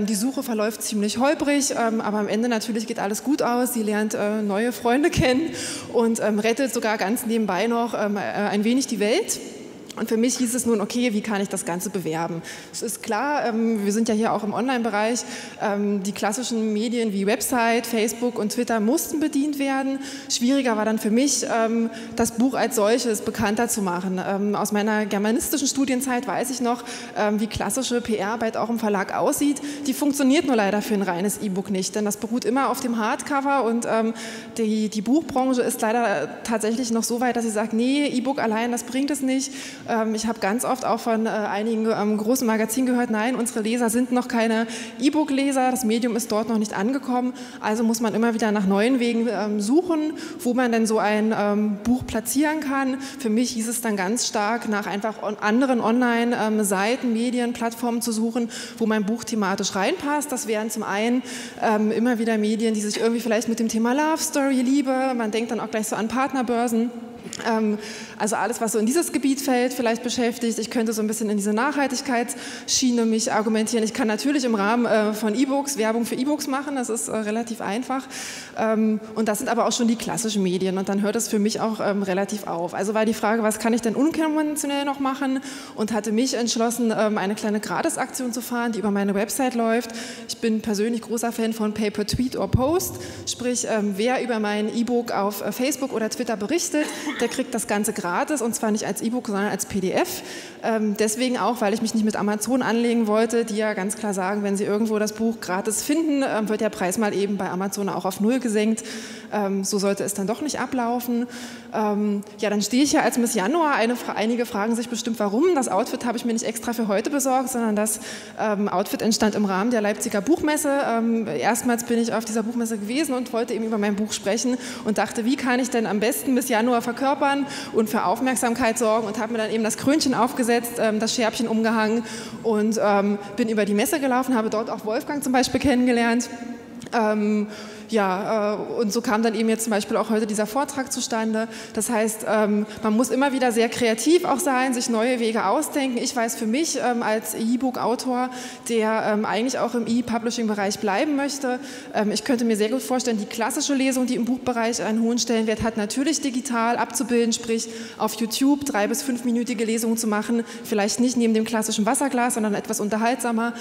Die Suche verläuft ziemlich holprig, aber am Ende natürlich geht alles gut aus. Sie lernt äh, neue Freunde kennen und rettet sogar ganz nebenbei noch äh, ein wenig die Welt. Und für mich hieß es nun, okay, wie kann ich das Ganze bewerben? Es ist klar, ähm, wir sind ja hier auch im Online-Bereich, ähm, die klassischen Medien wie Website, Facebook und Twitter mussten bedient werden. Schwieriger war dann für mich, ähm, das Buch als solches bekannter zu machen. Aus meiner germanistischen Studienzeit weiß ich noch, wie klassische PR-Arbeit auch im Verlag aussieht. Die funktioniert nur leider für ein reines E-Book nicht, denn das beruht immer auf dem Hardcover und die, die Buchbranche ist leider tatsächlich noch so weit, dass sie sagt, nee, E-Book allein, das bringt es nicht. Ähm, ich habe ganz oft auch von äh, einigen ähm, großen Magazinen gehört, nein, unsere Leser sind noch keine E-Book-Leser, das Medium ist dort noch nicht angekommen. Also muss man immer wieder nach neuen Wegen ähm, suchen, wo man denn so ein Buch platzieren kann. Für mich hieß es dann ganz stark, nach einfach anderen Online-Seiten, Medien, Plattformen zu suchen, wo mein Buch thematisch reinpasst. Das wären zum einen immer wieder Medien, die sich irgendwie vielleicht mit dem Thema Love Story, Liebe, man denkt dann auch gleich so an Partnerbörsen, ähm, also alles, was so in dieses Gebiet fällt, vielleicht beschäftigt. Ich könnte so ein bisschen in diese Nachhaltigkeitsschiene mich argumentieren. Ich kann natürlich im Rahmen äh, von E-Books Werbung für E-Books machen. Das ist äh, relativ einfach. Ähm, und das sind aber auch schon die klassischen Medien. Und dann hört es für mich auch ähm, relativ auf. Also war die Frage, was kann ich denn unkonventionell noch machen? Und hatte mich entschlossen, eine kleine Gratisaktion zu fahren, die über meine Website läuft. Ich bin persönlich großer Fan von Pay-per-Tweet or Post. Sprich, wer über mein E-Book auf äh, Facebook oder Twitter berichtet, der kriegt das Ganze gratis und zwar nicht als E-Book, sondern als PDF. Ähm, deswegen auch, weil ich mich nicht mit Amazon anlegen wollte, die ja ganz klar sagen, wenn Sie irgendwo das Buch gratis finden, ähm, wird der Preis mal eben bei Amazon auch auf Null gesenkt. Ähm, so sollte es dann doch nicht ablaufen. Ähm, ja, dann stehe ich hier als Miss Januar. Eine, einige fragen sich bestimmt, warum. Das Outfit habe ich mir nicht extra für heute besorgt, sondern das ähm, Outfit entstand im Rahmen der Leipziger Buchmesse. Ähm, erstmals bin ich auf dieser Buchmesse gewesen und wollte eben über mein Buch sprechen und dachte, wie kann ich denn am besten Miss Januar verkörpern und für Aufmerksamkeit sorgen und habe mir dann eben das Krönchen aufgesetzt, ähm, das Scherbchen umgehangen und ähm, bin über die Messe gelaufen, habe dort auch Wolfgang zum Beispiel kennengelernt. Ähm, ja, äh, und so kam dann eben jetzt zum Beispiel auch heute dieser Vortrag zustande. Das heißt, ähm, man muss immer wieder sehr kreativ auch sein, sich neue Wege ausdenken. Ich weiß für mich ähm, als E-Book-Autor, der ähm, eigentlich auch im E-Publishing-Bereich bleiben möchte, ich könnte mir sehr gut vorstellen, die klassische Lesung, die im Buchbereich einen hohen Stellenwert hat, natürlich digital abzubilden, sprich auf YouTube drei- bis fünfminütige Lesungen zu machen, vielleicht nicht neben dem klassischen Wasserglas, sondern etwas unterhaltsamer.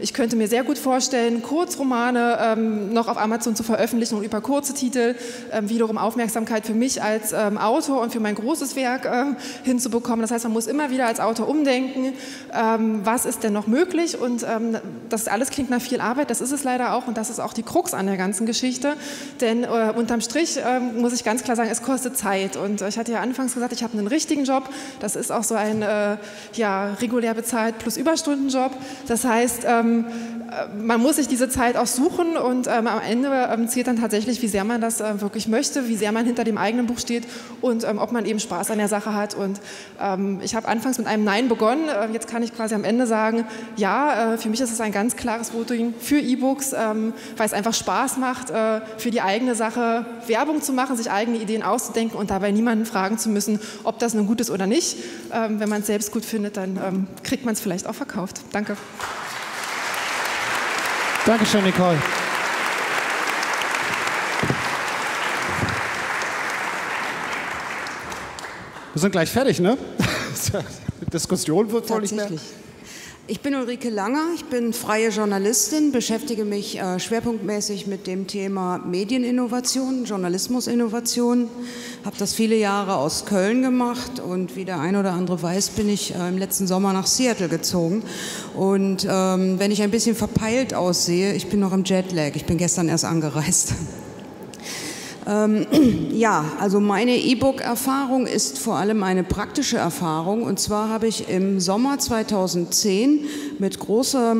Ich könnte mir sehr gut vorstellen, Kurzromane noch noch auf Amazon zu veröffentlichen und über kurze Titel ähm, wiederum Aufmerksamkeit für mich als ähm, Autor und für mein großes Werk ähm, hinzubekommen. Das heißt, man muss immer wieder als Autor umdenken, ähm, was ist denn noch möglich? Und ähm, das alles klingt nach viel Arbeit, das ist es leider auch. Und das ist auch die Krux an der ganzen Geschichte, denn äh, unterm Strich äh, muss ich ganz klar sagen, es kostet Zeit. Und äh, ich hatte ja anfangs gesagt, ich habe einen richtigen Job, das ist auch so ein äh, ja, regulär bezahlt plus Überstundenjob, das heißt, ähm, äh, man muss sich diese Zeit auch suchen. Und ähm, am Ende ähm, zählt dann tatsächlich, wie sehr man das äh, wirklich möchte, wie sehr man hinter dem eigenen Buch steht und ähm, ob man eben Spaß an der Sache hat. Und ähm, ich habe anfangs mit einem Nein begonnen. Jetzt kann ich quasi am Ende sagen, ja, äh, für mich ist es ein ganz klares Voting für E-Books, weil es einfach Spaß macht, äh, für die eigene Sache Werbung zu machen, sich eigene Ideen auszudenken und dabei niemanden fragen zu müssen, ob das nun gut ist oder nicht. Wenn man es selbst gut findet, dann kriegt man es vielleicht auch verkauft. Danke. Dankeschön, Nicole. Wir sind gleich fertig, ne? Diskussion wird wohl nicht mehr. Ich bin Ulrike Langer, ich bin freie Journalistin, beschäftige mich äh, schwerpunktmäßig mit dem Thema Medieninnovation, Journalismusinnovation, habe das viele Jahre aus Köln gemacht und wie der ein oder andere weiß, bin ich äh, im letzten Sommer nach Seattle gezogen. Und ähm, wenn ich ein bisschen verpeilt aussehe, ich bin noch im Jetlag, ich bin gestern erst angereist. Ähm, ja, also meine E-Book-Erfahrung ist vor allem eine praktische Erfahrung. Und zwar habe ich im Sommer 2010 mit großer,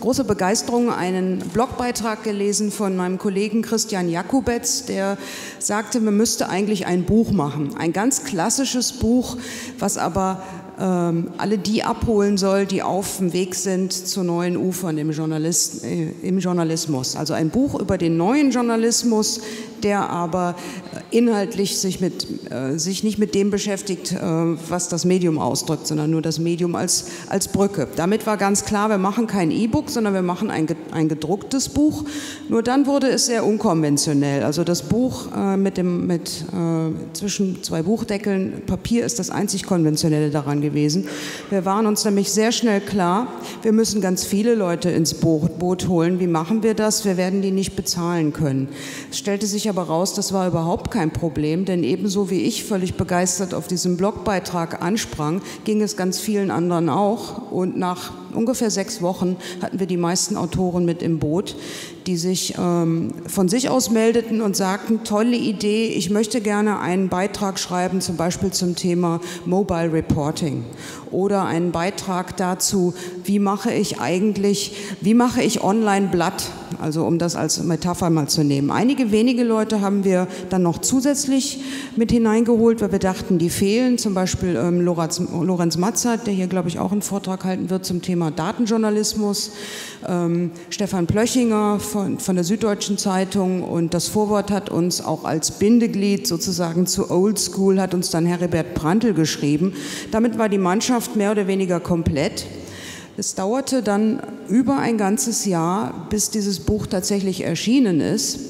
großer Begeisterung einen Blogbeitrag gelesen von meinem Kollegen Christian Jakubetz, der sagte, man müsste eigentlich ein Buch machen. Ein ganz klassisches Buch, was aber ähm, alle die abholen soll, die auf dem Weg sind zu neuen Ufern im, Journalist, äh, im Journalismus. Also ein Buch über den neuen Journalismus, der aber inhaltlich sich, mit, äh, sich nicht mit dem beschäftigt, äh, was das Medium ausdrückt, sondern nur das Medium als, als Brücke. Damit war ganz klar, wir machen kein E-Book, sondern wir machen ein, ein gedrucktes Buch. Nur dann wurde es sehr unkonventionell. Also das Buch äh, mit dem, mit, äh, zwischen zwei Buchdeckeln, Papier ist das einzig konventionelle daran gewesen. Wir waren uns nämlich sehr schnell klar, wir müssen ganz viele Leute ins Boot, holen. Wie machen wir das? Wir werden die nicht bezahlen können. Es stellte sich aber raus, das war überhaupt kein Problem, denn ebenso wie ich völlig begeistert auf diesen Blogbeitrag ansprang, ging es ganz vielen anderen auch. Und nach ungefähr sechs Wochen hatten wir die meisten Autoren mit im Boot, die sich ähm, von sich aus meldeten und sagten, tolle Idee, ich möchte gerne einen Beitrag schreiben, zum Beispiel zum Thema Mobile Reporting. Oder einen Beitrag dazu, wie mache ich eigentlich, wie mache ich Online-Blatt, also um das als Metapher mal zu nehmen. Einige wenige Leute haben wir dann noch zusätzlich mit hineingeholt, weil wir dachten, die fehlen, zum Beispiel ähm, Lorenz, Lorenz Matzert, der hier, glaube ich, auch einen Vortrag halten wird zum Thema Datenjournalismus, ähm, Stefan Plöchinger von, von der Süddeutschen Zeitung und das Vorwort hat uns auch als Bindeglied sozusagen zu Old School, hat uns dann Heribert Prantl geschrieben. Damit war die Mannschaft Mannschaft mehr oder weniger komplett. Es dauerte dann über ein ganzes Jahr, bis dieses Buch tatsächlich erschienen ist.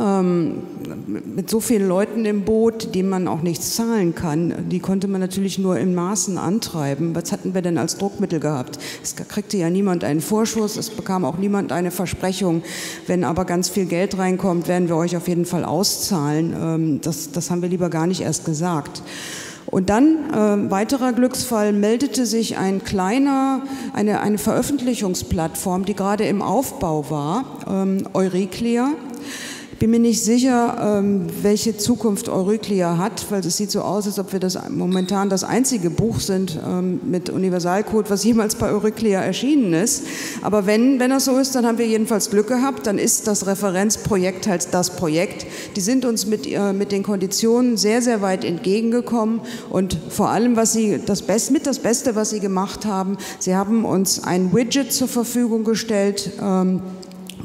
Ähm, mit so vielen Leuten im Boot, denen man auch nichts zahlen kann, die konnte man natürlich nur in Maßen antreiben. Was hatten wir denn als Druckmittel gehabt? Es kriegte ja niemand einen Vorschuss, es bekam auch niemand eine Versprechung. Wenn aber ganz viel Geld reinkommt, werden wir euch auf jeden Fall auszahlen. Ähm, das, das haben wir lieber gar nicht erst gesagt. Und dann, äh, weiterer Glücksfall, meldete sich ein kleiner, eine, eine Veröffentlichungsplattform, die gerade im Aufbau war, ähm, Eureclear bin mir nicht sicher, ähm, welche Zukunft Euryklia hat, weil es sieht so aus, als ob wir das momentan das einzige Buch sind ähm, mit Universalcode, was jemals bei Euryklia erschienen ist. Aber wenn, wenn das so ist, dann haben wir jedenfalls Glück gehabt, dann ist das Referenzprojekt halt das Projekt. Die sind uns mit, äh, mit den Konditionen sehr, sehr weit entgegengekommen und vor allem, was sie, das Best, mit das Beste, was sie gemacht haben, sie haben uns ein Widget zur Verfügung gestellt, ähm,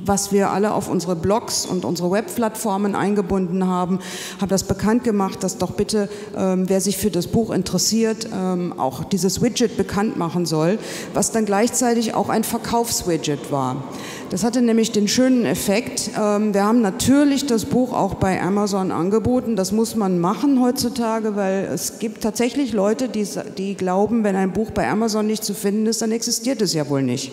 was wir alle auf unsere Blogs und unsere Webplattformen eingebunden haben, habe das bekannt gemacht, dass doch bitte, ähm, wer sich für das Buch interessiert, ähm, auch dieses Widget bekannt machen soll, was dann gleichzeitig auch ein Verkaufswidget war. Das hatte nämlich den schönen Effekt, ähm, wir haben natürlich das Buch auch bei Amazon angeboten, das muss man machen heutzutage, weil es gibt tatsächlich Leute, die, die glauben, wenn ein Buch bei Amazon nicht zu finden ist, dann existiert es ja wohl nicht.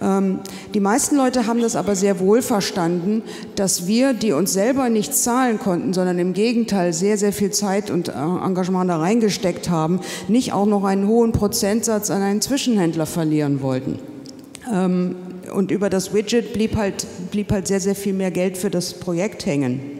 Ähm, die meisten Leute haben das aber sehr wohl verstanden, dass wir, die uns selber nicht zahlen konnten, sondern im Gegenteil sehr, sehr viel Zeit und äh, Engagement da reingesteckt haben, nicht auch noch einen hohen Prozentsatz an einen Zwischenhändler verlieren wollten. Ähm, und über das Widget blieb halt, blieb halt sehr, sehr viel mehr Geld für das Projekt hängen.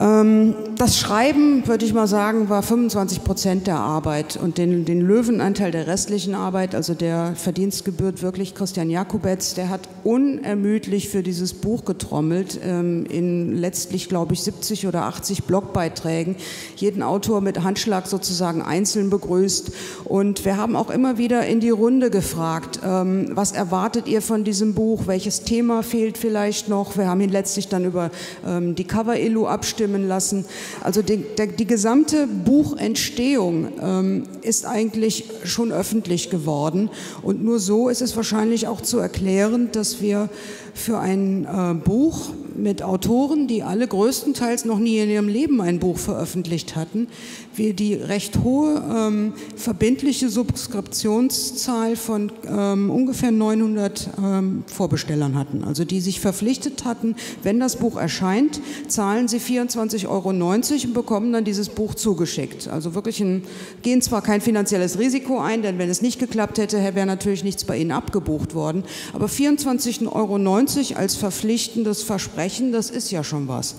Ähm, das Schreiben, würde ich mal sagen, war 25 Prozent der Arbeit und den, den, Löwenanteil der restlichen Arbeit, also der Verdienst gebührt wirklich Christian Jakubetz, der hat unermüdlich für dieses Buch getrommelt, ähm, in letztlich, glaube ich, 70 oder 80 Blogbeiträgen, jeden Autor mit Handschlag sozusagen einzeln begrüßt. Und wir haben auch immer wieder in die Runde gefragt, ähm, was erwartet ihr von diesem Buch, welches Thema fehlt vielleicht noch, wir haben ihn letztlich dann über die Cover-Illu abstimmen abstimmen lassen. Also die, der, die gesamte Buchentstehung ähm, ist eigentlich schon öffentlich geworden. Und nur so ist es wahrscheinlich auch zu erklären, dass wir für ein äh, Buch mit Autoren, die alle größtenteils noch nie in ihrem Leben ein Buch veröffentlicht hatten, wir die recht hohe ähm, verbindliche Subskriptionszahl von ähm, ungefähr 900 ähm, Vorbestellern hatten. Also die sich verpflichtet hatten, wenn das Buch erscheint, zahlen sie 24,90 Euro und bekommen dann dieses Buch zugeschickt. Also wirklich ein, gehen zwar kein finanzielles Risiko ein, denn wenn es nicht geklappt hätte, wäre natürlich nichts bei ihnen abgebucht worden. Aber 24,90 Euro als verpflichtendes Versprechen, das ist ja schon was.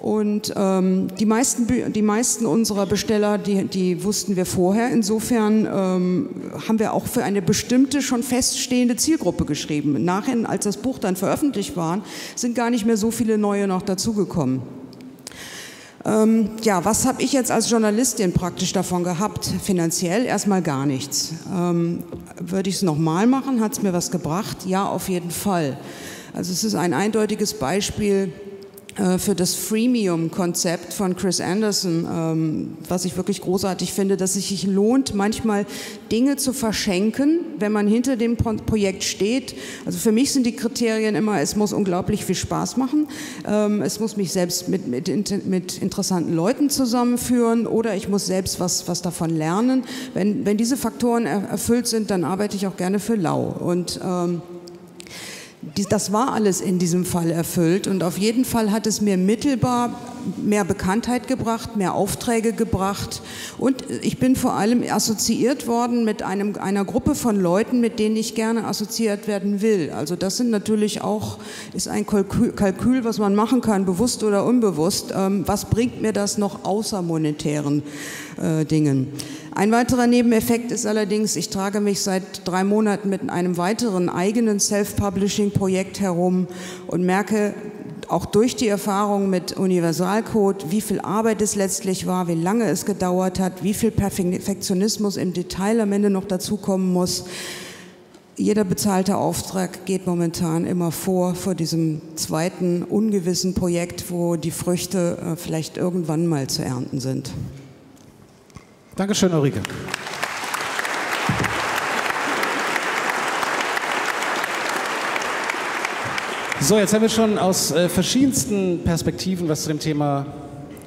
Und ähm, die, meisten, die meisten unserer Besteller, die, die wussten wir vorher. Insofern ähm, haben wir auch für eine bestimmte, schon feststehende Zielgruppe geschrieben. Nachher, als das Buch dann veröffentlicht war, sind gar nicht mehr so viele neue noch dazugekommen. Ähm, ja, was habe ich jetzt als Journalistin praktisch davon gehabt? Finanziell erstmal gar nichts. Ähm, Würde ich es nochmal machen? Hat es mir was gebracht? Ja, auf jeden Fall. Also es ist ein eindeutiges Beispiel für das Freemium-Konzept von Chris Anderson, ähm, was ich wirklich großartig finde, dass es sich lohnt, manchmal Dinge zu verschenken, wenn man hinter dem Projekt steht. Also für mich sind die Kriterien immer, es muss unglaublich viel Spaß machen, ähm, es muss mich selbst mit, mit, mit interessanten Leuten zusammenführen oder ich muss selbst was, was davon lernen. Wenn, wenn diese Faktoren erfüllt sind, dann arbeite ich auch gerne für Lau. Und ähm, das war alles in diesem Fall erfüllt und auf jeden Fall hat es mir mittelbar mehr Bekanntheit gebracht, mehr Aufträge gebracht und ich bin vor allem assoziiert worden mit einem, einer Gruppe von Leuten, mit denen ich gerne assoziiert werden will. Also das sind natürlich auch, ist ein Kalkül, Kalkül was man machen kann, bewusst oder unbewusst. Ähm, was bringt mir das noch außer monetären äh, Dingen? Ein weiterer Nebeneffekt ist allerdings, ich trage mich seit drei Monaten mit einem weiteren eigenen Self-Publishing-Projekt herum und merke auch durch die Erfahrung mit Universalcode, wie viel Arbeit es letztlich war, wie lange es gedauert hat, wie viel Perfektionismus im Detail am Ende noch dazukommen muss. Jeder bezahlte Auftrag geht momentan immer vor, vor diesem zweiten ungewissen Projekt, wo die Früchte äh, vielleicht irgendwann mal zu ernten sind. Dankeschön, Ulrike. So, jetzt haben wir schon aus äh, verschiedensten Perspektiven was zu dem Thema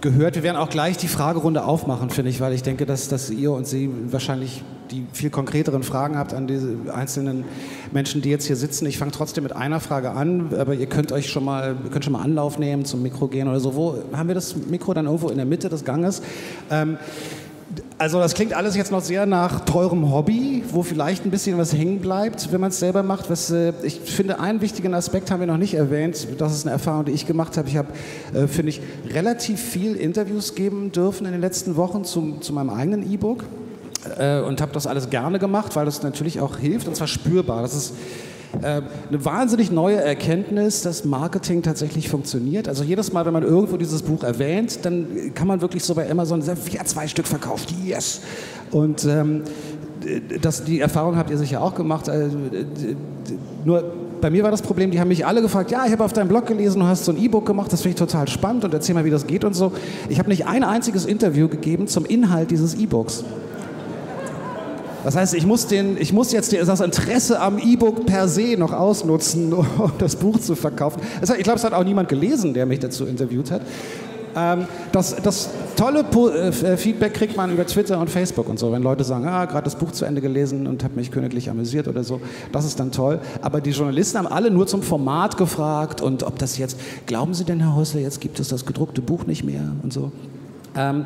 gehört. Wir werden auch gleich die Fragerunde aufmachen, finde ich, weil ich denke, dass, dass ihr und Sie wahrscheinlich die viel konkreteren Fragen habt an diese einzelnen Menschen, die jetzt hier sitzen. Ich fange trotzdem mit einer Frage an, aber ihr könnt euch schon mal, könnt schon mal Anlauf nehmen zum Mikro gehen oder so. Wo haben wir das Mikro dann irgendwo in der Mitte des Ganges? Ähm, also das klingt alles jetzt noch sehr nach teurem Hobby, wo vielleicht ein bisschen was hängen bleibt, wenn man es selber macht. Was, äh, ich finde, einen wichtigen Aspekt haben wir noch nicht erwähnt. Das ist eine Erfahrung, die ich gemacht habe. Ich habe, äh, finde ich, relativ viel Interviews geben dürfen in den letzten Wochen zum, zu meinem eigenen E-Book äh, und habe das alles gerne gemacht, weil das natürlich auch hilft und zwar spürbar. Das ist eine wahnsinnig neue Erkenntnis, dass Marketing tatsächlich funktioniert. Also jedes Mal, wenn man irgendwo dieses Buch erwähnt, dann kann man wirklich so bei Amazon sagen, wir zwei Stück verkauft, yes. Und ähm, das, die Erfahrung habt ihr sicher auch gemacht. Äh, nur bei mir war das Problem, die haben mich alle gefragt, ja, ich habe auf deinem Blog gelesen, du hast so ein E-Book gemacht, das finde ich total spannend und erzähl mal, wie das geht und so. Ich habe nicht ein einziges Interview gegeben zum Inhalt dieses E-Books. Das heißt, ich muss, den, ich muss jetzt das Interesse am E-Book per se noch ausnutzen, um das Buch zu verkaufen. Ich glaube, es hat auch niemand gelesen, der mich dazu interviewt hat. Ähm, das, das, tolle äh, Feedback kriegt man über Twitter und Facebook und so. Wenn Leute sagen, ah, gerade das Buch zu Ende gelesen und habe mich königlich amüsiert oder so, das ist dann toll. Aber die Journalisten haben alle nur zum Format gefragt und ob das jetzt, glauben Sie denn, Herr Häusler, jetzt gibt es das gedruckte Buch nicht mehr und so. Ähm,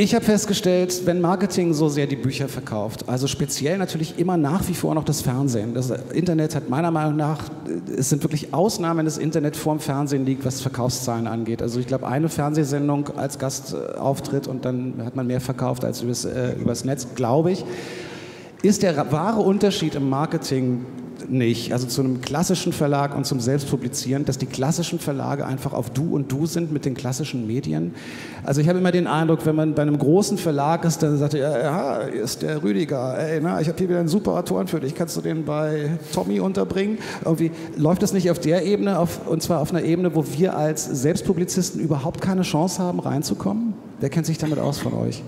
ich habe festgestellt, wenn Marketing so sehr die Bücher verkauft, also speziell natürlich immer nach wie vor noch das Fernsehen. Das Internet hat meiner Meinung nach, es sind wirklich Ausnahmen, wenn das Internet vorm Fernsehen liegt, was Verkaufszahlen angeht. Also ich glaube, eine Fernsehsendung als Gastauftritt und dann hat man mehr verkauft als übers, äh, übers Netz, glaube ich. Ist der wahre Unterschied im Marketing nicht. Also zu einem klassischen Verlag und zum Selbstpublizieren, dass die klassischen Verlage einfach auf Du und Du sind mit den klassischen Medien. Also ich habe immer den Eindruck, wenn man bei einem großen Verlag ist, dann sagt er, ja, ist der Rüdiger, ey, na, ich habe hier wieder einen super Autoren für dich, kannst du den bei Tommy unterbringen? Irgendwie läuft das nicht auf der Ebene, auf, und zwar auf einer Ebene, wo wir als Selbstpublizisten überhaupt keine Chance haben, reinzukommen? Wer kennt sich damit aus von euch?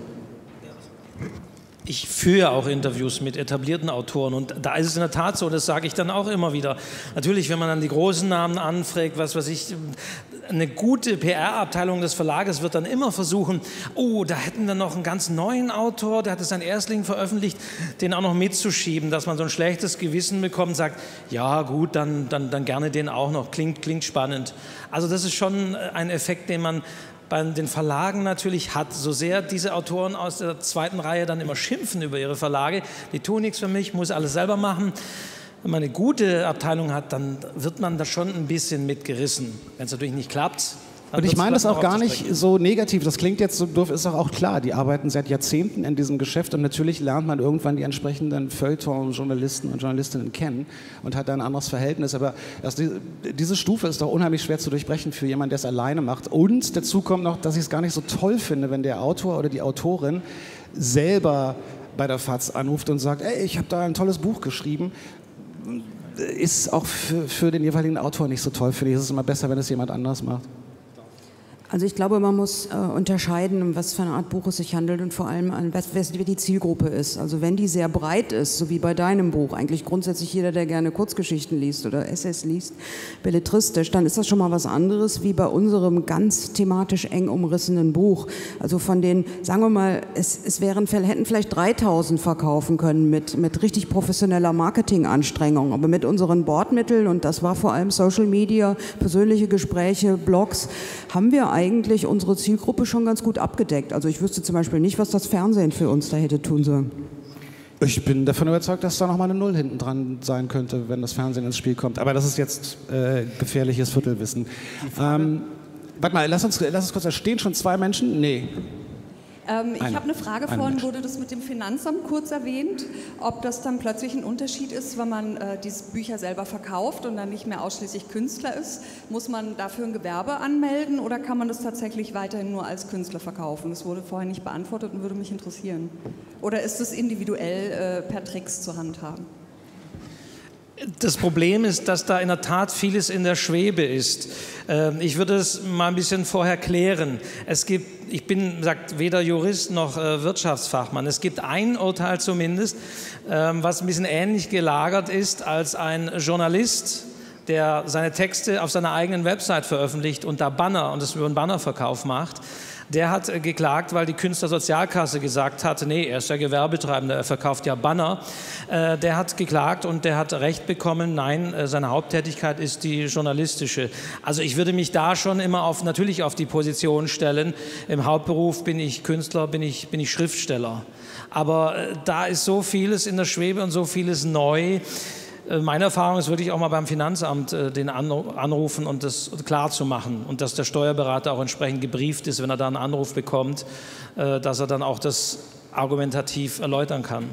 Ich führe auch Interviews mit etablierten Autoren und da ist es in der Tat so, das sage ich dann auch immer wieder. Natürlich, wenn man dann die großen Namen anfragt, was weiß ich, eine gute PR-Abteilung des Verlages wird dann immer versuchen, oh, da hätten wir noch einen ganz neuen Autor, der hat sein Erstling veröffentlicht, den auch noch mitzuschieben, dass man so ein schlechtes Gewissen bekommt sagt, ja gut, dann, dann, dann gerne den auch noch, klingt, klingt spannend. Also das ist schon ein Effekt, den man bei den Verlagen natürlich hat. So sehr diese Autoren aus der zweiten Reihe dann immer schimpfen über ihre Verlage, die tun nichts für mich, muss alles selber machen. Wenn man eine gute Abteilung hat, dann wird man da schon ein bisschen mitgerissen. Wenn es natürlich nicht klappt, und ich meine das auch gar nicht so negativ. Das klingt jetzt so doof, ist auch, auch klar. Die arbeiten seit Jahrzehnten in diesem Geschäft und natürlich lernt man irgendwann die entsprechenden Feuilleton-Journalisten und Journalistinnen kennen und hat da ein anderes Verhältnis. Aber die, diese Stufe ist doch unheimlich schwer zu durchbrechen für jemanden, der es alleine macht. Und dazu kommt noch, dass ich es gar nicht so toll finde, wenn der Autor oder die Autorin selber bei der FAZ anruft und sagt, ey, ich habe da ein tolles Buch geschrieben ist auch für, für, den jeweiligen Autor nicht so toll. Finde ich, es ist immer besser, wenn es jemand anders macht. Also ich glaube, man muss äh, unterscheiden, um was für eine Art Buch es sich handelt und vor allem an was, was die Zielgruppe ist. Also wenn die sehr breit ist, so wie bei deinem Buch, eigentlich grundsätzlich jeder, der gerne Kurzgeschichten liest oder Essays liest, belletristisch, dann ist das schon mal was anderes wie bei unserem ganz thematisch eng umrissenen Buch. Also von den, sagen wir mal, es, es wären, hätten vielleicht 3000 verkaufen können mit, mit richtig professioneller Marketinganstrengung, aber mit unseren Bordmitteln und das war vor allem Social Media, persönliche Gespräche, Blogs, haben wir eigentlich unsere Zielgruppe schon ganz gut abgedeckt. Also ich wüsste zum Beispiel nicht, was das Fernsehen für uns da hätte tun sollen. Ich bin davon überzeugt, dass da noch mal eine Null hinten dran sein könnte, wenn das Fernsehen ins Spiel kommt. Aber das ist jetzt äh, gefährliches Viertelwissen. Ähm, warte mal, lass uns, lass uns kurz, da stehen schon zwei Menschen? Nee. Ähm, ich habe eine Frage vorhin, wurde das mit dem Finanzamt kurz erwähnt, ob das dann plötzlich ein Unterschied ist, wenn man äh, diese Bücher selber verkauft und dann nicht mehr ausschließlich Künstler ist. Muss man dafür ein Gewerbe anmelden oder kann man das tatsächlich weiterhin nur als Künstler verkaufen? Das wurde vorhin nicht beantwortet und würde mich interessieren. Oder ist es individuell äh, per Tricks zu handhaben? Das Problem ist, dass da in der Tat vieles in der Schwebe ist. Ähm, ich würde es mal ein bisschen vorher klären. Es gibt, ich bin, sagt weder Jurist noch äh, Wirtschaftsfachmann. Es gibt ein Urteil zumindest, ähm, was ein bisschen ähnlich gelagert ist als ein Journalist, der seine Texte auf seiner eigenen Website veröffentlicht und da Banner und es über einen Bannerverkauf macht der hat äh, geklagt, weil die Künstlersozialkasse gesagt hat, nee, er ist ja Gewerbetreibender, er verkauft ja Banner. Äh, der hat geklagt und der hat Recht bekommen, nein, äh, seine Haupttätigkeit ist die journalistische. Also ich würde mich da schon immer auf, natürlich auf die Position stellen, im Hauptberuf bin ich Künstler, bin ich, bin ich Schriftsteller. Aber da ist so vieles in der Schwebe und so vieles neu. Äh, meine Erfahrung ist wirklich auch mal beim Finanzamt äh, den anrufen und das klar zu machen und dass der Steuerberater auch entsprechend gebrieft ist, wenn er da einen Anruf bekommt, äh, dass er dann auch das argumentativ erläutern kann.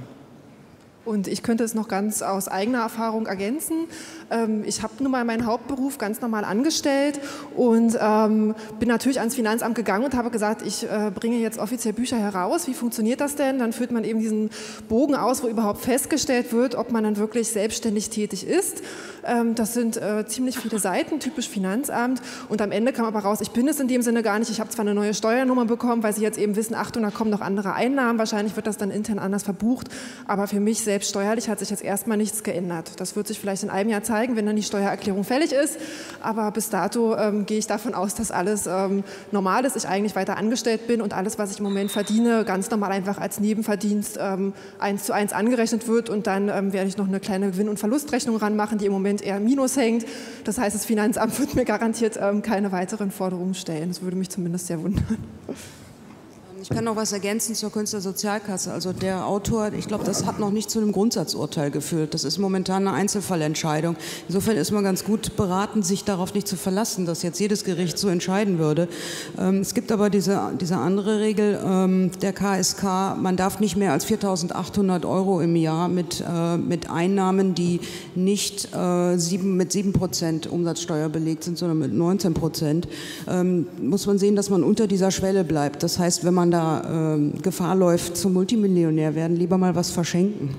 Und ich könnte es noch ganz aus eigener Erfahrung ergänzen. Ähm, ich habe nun mal meinen Hauptberuf ganz normal angestellt und ähm, bin natürlich ans Finanzamt gegangen und habe gesagt, ich äh, bringe jetzt offiziell Bücher heraus. Wie funktioniert das denn? Dann führt man eben diesen Bogen aus, wo überhaupt festgestellt wird, ob man dann wirklich selbstständig tätig ist. Ähm, das sind äh, ziemlich viele Seiten, typisch Finanzamt. Und am Ende kam aber raus, ich bin es in dem Sinne gar nicht. Ich habe zwar eine neue Steuernummer bekommen, weil sie jetzt eben wissen, Achtung, da kommen noch andere Einnahmen. Wahrscheinlich wird das dann intern anders verbucht. Aber für mich selbst steuerlich hat sich jetzt erstmal nichts geändert. Das wird sich vielleicht in einem Jahr zeigen, wenn dann die Steuererklärung fällig ist. Aber bis dato ähm, gehe ich davon aus, dass alles ähm, normal ist, ich eigentlich weiter angestellt bin und alles, was ich im Moment verdiene, ganz normal einfach als Nebenverdienst ähm, eins zu eins angerechnet wird. Und dann ähm, werde ich noch eine kleine Gewinn- und Verlustrechnung ranmachen, die im Moment eher minus hängt. Das heißt, das Finanzamt wird mir garantiert ähm, keine weiteren Forderungen stellen. Das würde mich zumindest sehr wundern. Ich kann noch was ergänzen zur Künstlersozialkasse. Also der Autor, ich glaube, das hat noch nicht zu einem Grundsatzurteil geführt. Das ist momentan eine Einzelfallentscheidung. Insofern ist man ganz gut beraten, sich darauf nicht zu verlassen, dass jetzt jedes Gericht so entscheiden würde. Ähm, es gibt aber diese, diese andere Regel ähm, der KSK, man darf nicht mehr als 4.800 Euro im Jahr mit, äh, mit Einnahmen, die nicht äh, sieben, mit 7 Prozent Umsatzsteuer belegt sind, sondern mit 19 Prozent, ähm, muss man sehen, dass man unter dieser Schwelle bleibt. Das heißt, wenn man da äh, Gefahr läuft, zum Multimillionär werden, lieber mal was verschenken.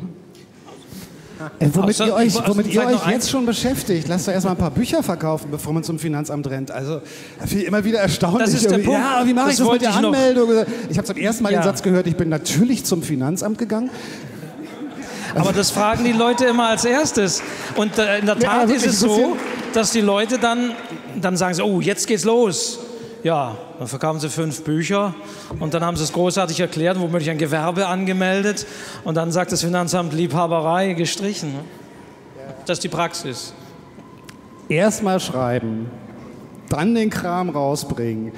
Äh, womit ihr euch, womit ihr euch jetzt schon beschäftigt, lasst doch erstmal ein paar Bücher verkaufen, bevor man zum Finanzamt rennt. Also, ich immer wieder erstaunlich. Das ist der Punkt. Ja, wie mache ich das mit der Anmeldung? Noch. Ich habe zum ersten Mal ja. den Satz gehört, ich bin natürlich zum Finanzamt gegangen. Aber das fragen die Leute immer als erstes. Und äh, in der Tat ja, ist es so, dass die Leute dann, dann sagen, sie, oh, jetzt geht's los. Ja, dann verkaufen sie fünf Bücher und dann haben sie es großartig erklärt, womöglich ein Gewerbe angemeldet und dann sagt das Finanzamt Liebhaberei gestrichen. Das ist die Praxis. Erstmal schreiben, dann den Kram rausbringen,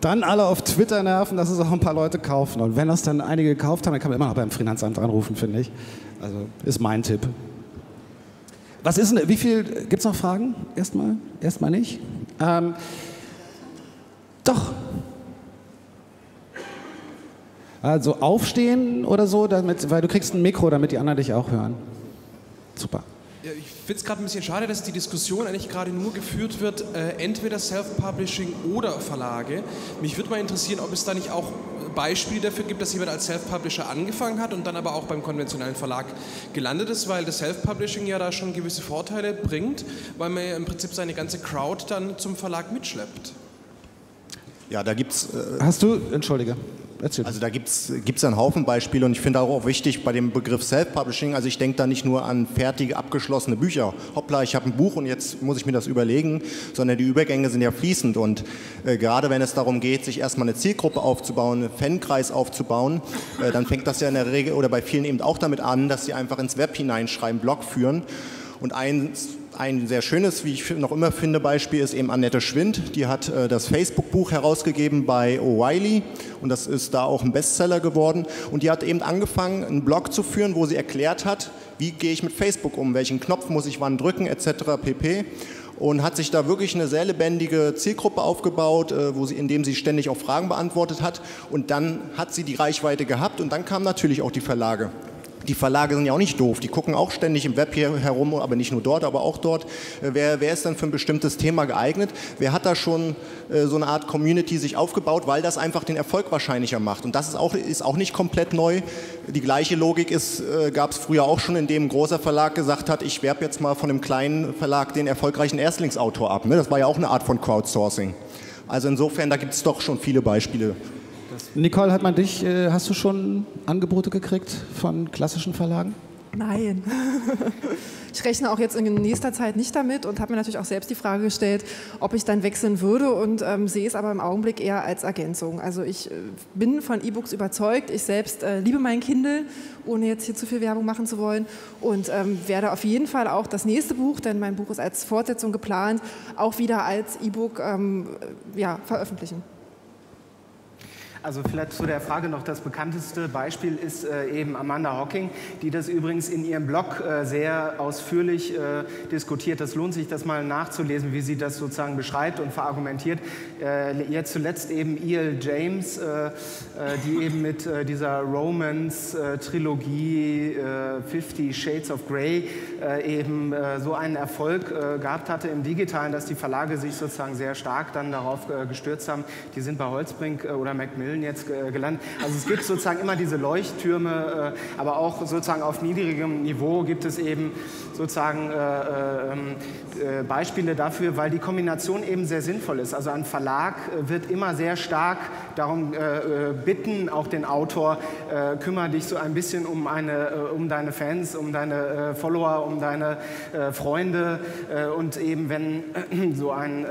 dann alle auf Twitter nerven, dass es auch ein paar Leute kaufen. Und wenn das dann einige gekauft haben, dann kann man immer noch beim Finanzamt anrufen, finde ich. Also ist mein Tipp. Was ist denn, wie viel, gibt es noch Fragen? Erstmal? Erstmal nicht? Ähm, doch. Also aufstehen oder so, damit, weil du kriegst ein Mikro, damit die anderen dich auch hören. Super. Ja, ich finde es gerade ein bisschen schade, dass die Diskussion eigentlich gerade nur geführt wird, äh, entweder Self-Publishing oder Verlage. Mich würde mal interessieren, ob es da nicht auch Beispiele dafür gibt, dass jemand als Self-Publisher angefangen hat und dann aber auch beim konventionellen Verlag gelandet ist, weil das Self-Publishing ja da schon gewisse Vorteile bringt, weil man ja im Prinzip seine ganze Crowd dann zum Verlag mitschleppt. Ja, da gibt es. Äh, Hast du, entschuldige. Erzähl. Also da gibt es einen Haufen Beispiele und ich finde auch wichtig bei dem Begriff Self-Publishing, also ich denke da nicht nur an fertige, abgeschlossene Bücher. Hoppla, ich habe ein Buch und jetzt muss ich mir das überlegen, sondern die Übergänge sind ja fließend und äh, gerade wenn es darum geht, sich erstmal eine Zielgruppe aufzubauen, einen Fankreis aufzubauen, äh, dann fängt das ja in der Regel oder bei vielen eben auch damit an, dass sie einfach ins Web hineinschreiben, Blog führen und eins ein sehr schönes, wie ich noch immer finde, Beispiel ist eben Annette Schwind. Die hat äh, das Facebook-Buch herausgegeben bei O'Reilly und das ist da auch ein Bestseller geworden. Und die hat eben angefangen, einen Blog zu führen, wo sie erklärt hat, wie gehe ich mit Facebook um, welchen Knopf muss ich wann drücken, etc. pp und hat sich da wirklich eine sehr lebendige Zielgruppe aufgebaut, äh, wo sie, indem sie ständig auch Fragen beantwortet hat. Und dann hat sie die Reichweite gehabt und dann kamen natürlich auch die Verlage die Verlage sind ja auch nicht doof, die gucken auch ständig im Web hier herum, aber nicht nur dort, aber auch dort. Äh, wer, wer ist denn für ein bestimmtes Thema geeignet? Wer hat da schon äh, so eine Art Community sich aufgebaut, weil das einfach den Erfolg wahrscheinlicher macht. Und das ist auch, ist auch nicht komplett neu. Die gleiche Logik äh, gab es früher auch schon, indem ein großer Verlag gesagt hat, ich werbe jetzt mal von einem kleinen Verlag den erfolgreichen Erstlingsautor ab. Ne? Das war ja auch eine Art von Crowdsourcing. Also insofern, da gibt es doch schon viele Beispiele. Nicole, hat man dich, äh, hast du schon Angebote gekriegt von klassischen Verlagen? Nein. Ich rechne auch jetzt in nächster Zeit nicht damit und habe mir natürlich auch selbst die Frage gestellt, ob ich dann wechseln würde und ähm, sehe es aber im Augenblick eher als Ergänzung. Also ich äh, bin von E-Books überzeugt. Ich selbst äh, liebe mein Kindle, ohne jetzt hier zu viel Werbung machen zu wollen und ähm, werde auf jeden Fall auch das nächste Buch, denn mein Buch ist als Fortsetzung geplant, auch wieder als E-Book ähm, ja, veröffentlichen. Also vielleicht zu der Frage noch, das bekannteste Beispiel ist äh, eben Amanda Hawking, die das übrigens in ihrem Blog äh, sehr ausführlich äh, diskutiert. Das lohnt sich, das mal nachzulesen, wie sie das sozusagen beschreibt und verargumentiert. Äh, jetzt zuletzt eben E.L. James, äh, äh, die eben mit dieser Romance-Trilogie Fifty Shades of Grey eben so einen Erfolg gehabt hatte im Digitalen, dass die Verlage sich sozusagen sehr stark dann darauf gestürzt haben. Die sind bei Holzbrink oder Macmillan Köln jetzt gelandet. Also es gibt sozusagen immer diese Leuchttürme, äh, aber auch sozusagen auf niedrigem Niveau gibt es eben sozusagen äh, äh, Beispiele dafür, weil die Kombination eben sehr sinnvoll ist. Also ein Verlag wird immer sehr stark darum bitten, auch den Autor, kümmere dich so ein bisschen um, eine, um deine Fans, um deine Follower, um deine Freunde und eben wenn so ein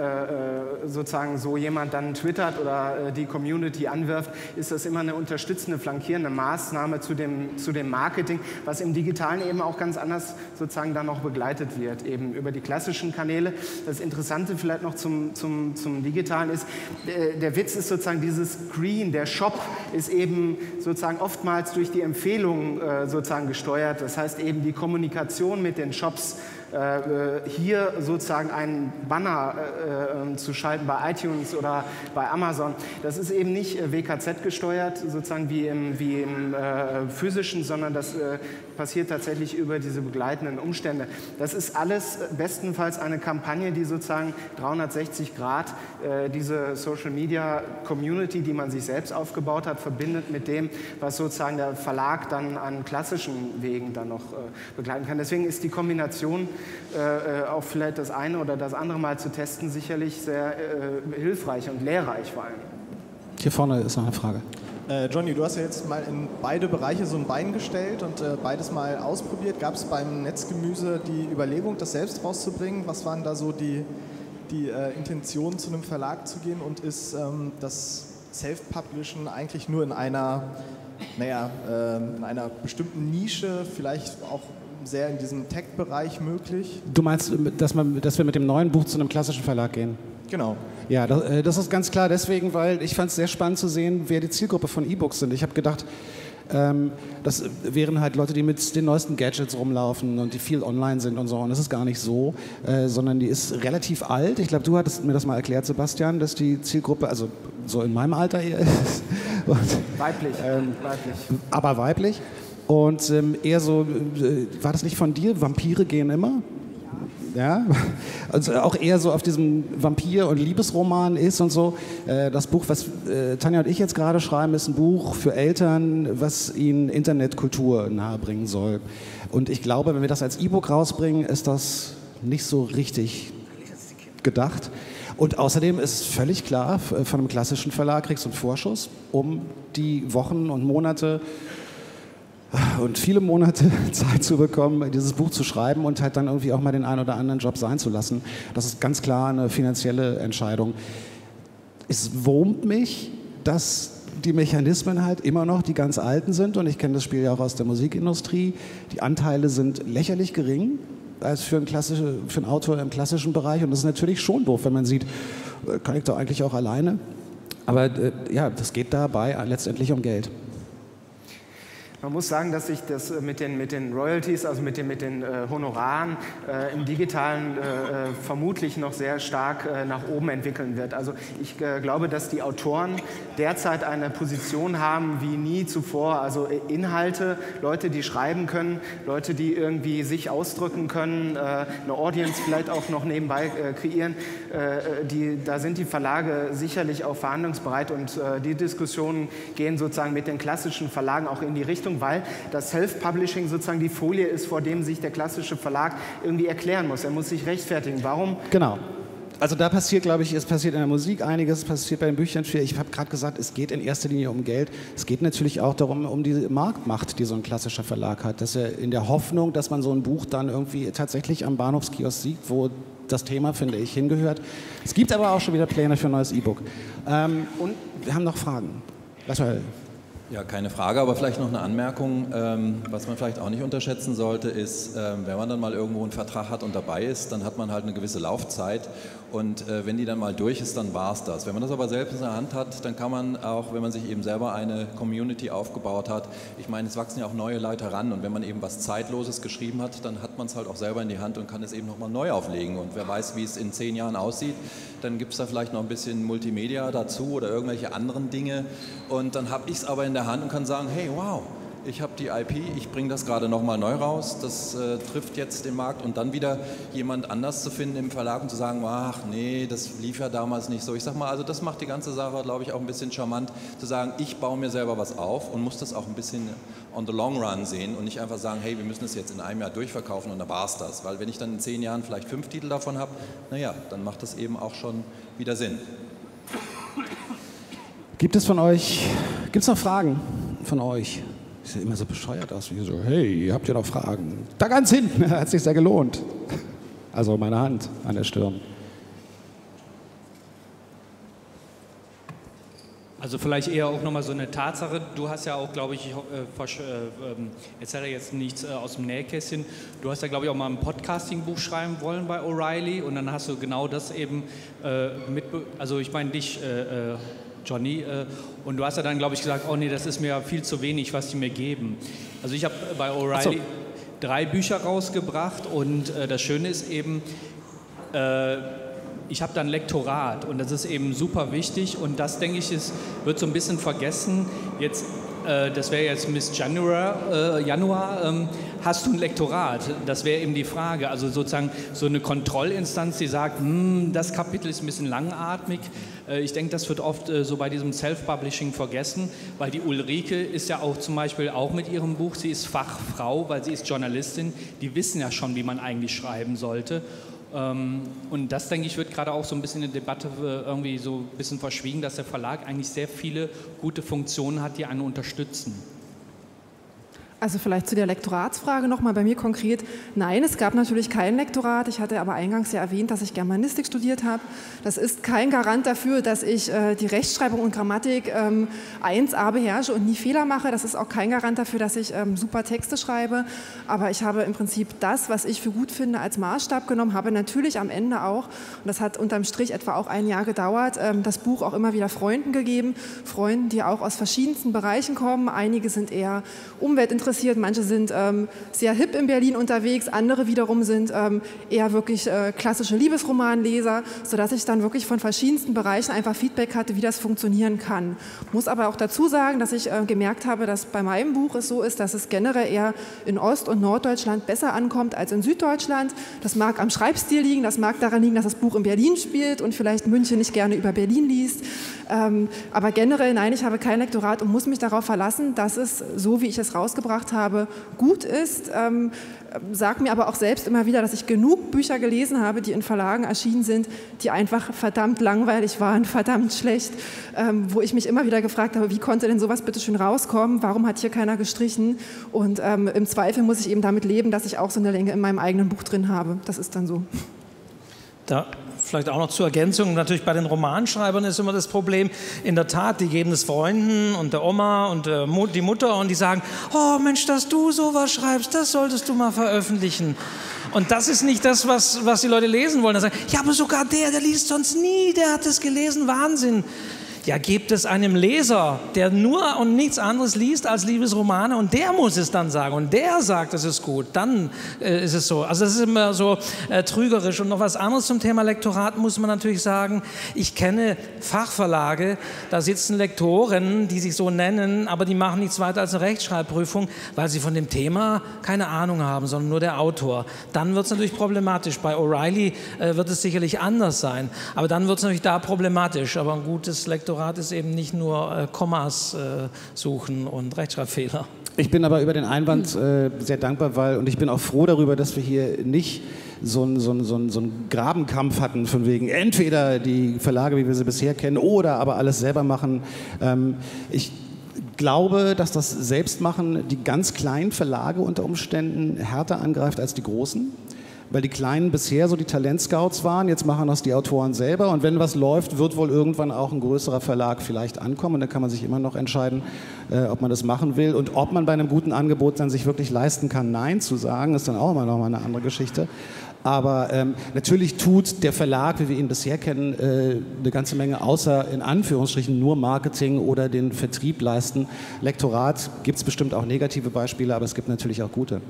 sozusagen so jemand dann twittert oder die Community anwirft, ist das immer eine unterstützende, flankierende Maßnahme zu dem, zu dem Marketing, was im Digitalen eben auch ganz anders sozusagen dann noch begleitet wird, eben über die klassischen Kanäle. Das Interessante vielleicht noch zum, zum, zum Digitalen ist, der, der Witz ist sozusagen dieses Screen, der Shop ist eben sozusagen oftmals durch die Empfehlungen äh, sozusagen gesteuert. Das heißt eben die Kommunikation mit den Shops Äh, hier sozusagen einen Banner äh, äh, zu schalten bei iTunes oder bei Amazon, das ist eben nicht WKZ gesteuert, sozusagen wie im, wie im äh, physischen, sondern das äh, passiert tatsächlich über diese begleitenden Umstände. Das ist alles bestenfalls eine Kampagne, die sozusagen 360 Grad äh, diese Social Media Community, die man sich selbst aufgebaut hat, verbindet mit dem, was sozusagen der Verlag dann an klassischen Wegen dann noch äh, begleiten kann. Deswegen ist die Kombination äh, äh, auch vielleicht das eine oder das andere Mal zu testen sicherlich sehr äh, hilfreich und lehrreich vor allem. Hier vorne ist noch eine Frage. Äh, Johnny, du hast ja jetzt mal in beide Bereiche so ein Bein gestellt und äh, beides mal ausprobiert. Gab es beim Netzgemüse die Überlegung, das selbst rauszubringen? Was waren da so die, die äh, Intentionen, zu einem Verlag zu gehen? Und ist ähm, das Self-Publishen eigentlich nur in einer, naja, ähm, in einer bestimmten Nische, vielleicht auch sehr in diesem Tech-Bereich möglich? Du meinst, dass, man, dass wir mit dem neuen Buch zu einem klassischen Verlag gehen? Genau. Ja, das, äh, das ist ganz klar deswegen, weil ich fand es sehr spannend zu sehen, wer die Zielgruppe von E-Books sind. Ich habe gedacht, ähm, das wären halt Leute, die mit den neuesten Gadgets rumlaufen und die viel online sind und so. Und das ist gar nicht so, äh, sondern die ist relativ alt. Ich glaube, du hattest mir das mal erklärt, Sebastian, dass die Zielgruppe, also so in meinem Alter hier ist. Und, weiblich, ähm, weiblich. Aber weiblich. Und ähm, eher so, äh, war das nicht von dir? Vampire gehen immer? ja, also auch eher so auf diesem Vampir- und Liebesroman ist und so. Äh, das Buch, was äh, Tanja und ich jetzt gerade schreiben, ist ein Buch für Eltern, was ihnen Internetkultur nahebringen soll. Und ich glaube, wenn wir das als E-Book rausbringen, ist das nicht so richtig gedacht. Und außerdem ist völlig klar, von einem klassischen Verlag kriegst du einen Vorschuss, um die Wochen und Monate und viele Monate Zeit zu bekommen, dieses Buch zu schreiben und halt dann irgendwie auch mal den einen oder anderen Job sein zu lassen. Das ist ganz klar eine finanzielle Entscheidung. Es wurmt mich, dass die Mechanismen halt immer noch die ganz alten sind und ich kenne das Spiel ja auch aus der Musikindustrie. Die Anteile sind lächerlich gering als für einen, klassische, für einen Autor im klassischen Bereich und das ist natürlich schon doof, wenn man sieht, äh, kann ich doch eigentlich auch alleine. Aber äh, ja, das geht dabei letztendlich um Geld. Man muss sagen, dass sich das äh, mit den, mit den Royalties, also mit den, mit den äh, Honoraren äh, im digitalen äh, äh vermutlich noch sehr stark äh, nach oben entwickeln wird. Also ich glaube, dass die Autoren derzeit eine Position haben wie nie zuvor. Also Inhalte, Leute, die schreiben können, Leute, die irgendwie sich ausdrücken können, eine Audience vielleicht auch noch nebenbei kreieren. Die, da sind die Verlage sicherlich auch verhandlungsbereit und die Diskussionen gehen sozusagen mit den klassischen Verlagen auch in die Richtung Richtung, weil das Self-Publishing sozusagen die Folie ist, vor dem sich der klassische Verlag irgendwie erklären muss. Er muss sich rechtfertigen. Warum? Genau. Also da passiert, glaube ich, es passiert in der Musik einiges, es passiert bei den Büchern viel. Ich habe gerade gesagt, es geht in erster Linie um Geld. Es geht natürlich auch darum, um die Marktmacht, die so ein klassischer Verlag hat. Dass er in der Hoffnung, dass man so ein Buch dann irgendwie tatsächlich am Bahnhofskiosk sieht, wo das Thema, finde ich, hingehört. Es gibt aber auch schon wieder Pläne für ein neues E-Book. Ähm, und wir haben noch Fragen. Lass mal ja, keine Frage, aber vielleicht noch eine Anmerkung. Ähm, was man vielleicht auch nicht unterschätzen sollte, ist, ähm, wenn man dann mal irgendwo einen Vertrag hat und dabei ist, dann hat man halt eine gewisse Laufzeit und äh, wenn die dann mal durch ist, dann war es das. Wenn man das aber selbst in der Hand hat, dann kann man auch, wenn man sich eben selber eine Community aufgebaut hat, ich meine, es wachsen ja auch neue Leute ran. Und wenn man eben was Zeitloses geschrieben hat, dann hat man es halt auch selber in die Hand und kann es eben nochmal neu auflegen. Und wer weiß, wie es in zehn Jahren aussieht, dann gibt es da vielleicht noch ein bisschen Multimedia dazu oder irgendwelche anderen Dinge. Und dann habe ich es aber in der Hand und kann sagen, hey, wow, ich habe die IP, ich bringe das gerade nochmal neu raus, das äh, trifft jetzt den Markt und dann wieder jemand anders zu finden im Verlag und zu sagen, ach nee, das lief ja damals nicht so. Ich sage mal, also das macht die ganze Sache, glaube ich, auch ein bisschen charmant, zu sagen, ich baue mir selber was auf und muss das auch ein bisschen on the long run sehen und nicht einfach sagen, hey, wir müssen es jetzt in einem Jahr durchverkaufen und dann war es das. Weil wenn ich dann in zehn Jahren vielleicht fünf Titel davon habe, naja, dann macht das eben auch schon wieder Sinn. Gibt es von euch, gibt es noch Fragen von euch? Sieht immer so bescheuert aus, wie so, hey, habt ihr noch Fragen? Da ganz hinten, hat sich sehr gelohnt. Also meine Hand an der Stirn. Also vielleicht eher auch nochmal so eine Tatsache. Du hast ja auch, glaube ich, ich äh, äh, ähm, erzähle jetzt nichts äh, aus dem Nähkästchen. Du hast ja, glaube ich, auch mal ein Podcasting-Buch schreiben wollen bei O'Reilly und dann hast du genau das eben äh, mit, also ich meine dich, äh, Johnny, und du hast ja dann, glaube ich, gesagt, oh nee, das ist mir viel zu wenig, was die mir geben. Also ich habe bei O'Reilly... So drei Bücher rausgebracht und äh, das Schöne ist eben, äh, ich habe dann Lektorat und das ist eben super wichtig und das, denke ich, ist, wird so ein bisschen vergessen. Jetzt, äh, das wäre jetzt Miss Januar, äh, Januar ähm, hast du ein Lektorat? Das wäre eben die Frage. Also sozusagen so eine Kontrollinstanz, die sagt, hm, das Kapitel ist ein bisschen langatmig. Äh, ich denke, das wird oft äh, so bei diesem Self-Publishing vergessen, weil die Ulrike ist ja auch zum Beispiel auch mit ihrem Buch, sie ist Fachfrau, weil sie ist Journalistin, die wissen ja schon, wie man eigentlich schreiben sollte. Ähm, und das, denke ich, wird gerade auch so ein bisschen in der Debatte äh, irgendwie so ein bisschen verschwiegen, dass der Verlag eigentlich sehr viele gute Funktionen hat, die einen unterstützen. Also vielleicht zu der Lektoratsfrage nochmal bei mir konkret. Nein, es gab natürlich kein Lektorat. Ich hatte aber eingangs ja erwähnt, dass ich Germanistik studiert habe. Das ist kein Garant dafür, dass ich äh, die Rechtschreibung und Grammatik ähm, 1a beherrsche und nie Fehler mache. Das ist auch kein Garant dafür, dass ich ähm, super Texte schreibe. Aber ich habe im Prinzip das, was ich für gut finde, als Maßstab genommen, habe natürlich am Ende auch, und das hat unterm Strich etwa auch ein Jahr gedauert, ähm, das Buch auch immer wieder Freunden gegeben. Freunden, die auch aus verschiedensten Bereichen kommen. Einige sind eher umweltinteressiert interessiert. Manche sind ähm, sehr hip in Berlin unterwegs, andere wiederum sind ähm, eher wirklich äh, klassische Liebesromanleser, sodass ich dann wirklich von verschiedensten Bereichen einfach Feedback hatte, wie das funktionieren kann. Muss aber auch dazu sagen, dass ich äh, gemerkt habe, dass bei meinem Buch es so ist, dass es generell eher in Ost- und Norddeutschland besser ankommt als in Süddeutschland. Das mag am Schreibstil liegen, das mag daran liegen, dass das Buch in Berlin spielt und vielleicht München nicht gerne über Berlin liest. Ähm, aber generell, nein, ich habe kein Lektorat und muss mich darauf verlassen, dass es, so wie ich es rausgebracht habe, gut ist. Ähm, sag mir aber auch selbst immer wieder, dass ich genug Bücher gelesen habe, die in Verlagen erschienen sind, die einfach verdammt langweilig waren, verdammt schlecht, ähm, wo ich mich immer wieder gefragt habe, wie konnte denn sowas bitte schön rauskommen? Warum hat hier keiner gestrichen? Und ähm, im Zweifel muss ich eben damit leben, dass ich auch so eine Länge in meinem eigenen Buch drin habe. Das ist dann so. Da vielleicht auch noch zur Ergänzung, natürlich bei den Romanschreibern ist immer das Problem, in der Tat, die geben es Freunden und der Oma und der die Mutter und die sagen, oh Mensch, dass du sowas schreibst, das solltest du mal veröffentlichen. Und das ist nicht das, was, was die Leute lesen wollen. Da sagen, ja, aber sogar der, der liest sonst nie, der hat es gelesen, Wahnsinn. Ja, gibt es einem Leser, der nur und nichts anderes liest als Liebesromane und der muss es dann sagen und der sagt, es ist gut, dann äh, ist es so. Also das ist immer so äh, trügerisch. Und noch was anderes zum Thema Lektorat muss man natürlich sagen. Ich kenne Fachverlage, da sitzen Lektoren, die sich so nennen, aber die machen nichts weiter als eine Rechtschreibprüfung, weil sie von dem Thema keine Ahnung haben, sondern nur der Autor. Dann wird es natürlich problematisch. Bei O'Reilly äh, wird es sicherlich anders sein, aber dann wird es natürlich da problematisch. Aber ein gutes Lektorat Lektorat ist eben nicht nur äh, Kommas äh, suchen und Rechtschreibfehler. Ich bin aber über den Einwand äh, sehr dankbar, weil, und ich bin auch froh darüber, dass wir hier nicht so einen so so so Grabenkampf hatten, von wegen entweder die Verlage, wie wir sie bisher kennen, oder aber alles selber machen. Ähm, ich glaube, dass das Selbstmachen die ganz kleinen Verlage unter Umständen härter angreift als die großen weil die Kleinen bisher so die Talentscouts waren. Jetzt machen das die Autoren selber. Und wenn was läuft, wird wohl irgendwann auch ein größerer Verlag vielleicht ankommen. Und dann kann man sich immer noch entscheiden, äh, ob man das machen will. Und ob man bei einem guten Angebot dann sich wirklich leisten kann, Nein zu sagen, ist dann auch immer noch mal eine andere Geschichte. Aber ähm, natürlich tut der Verlag, wie wir ihn bisher kennen, äh, eine ganze Menge, außer in Anführungsstrichen nur Marketing oder den Vertrieb leisten. Lektorat gibt es bestimmt auch negative Beispiele, aber es gibt natürlich auch gute.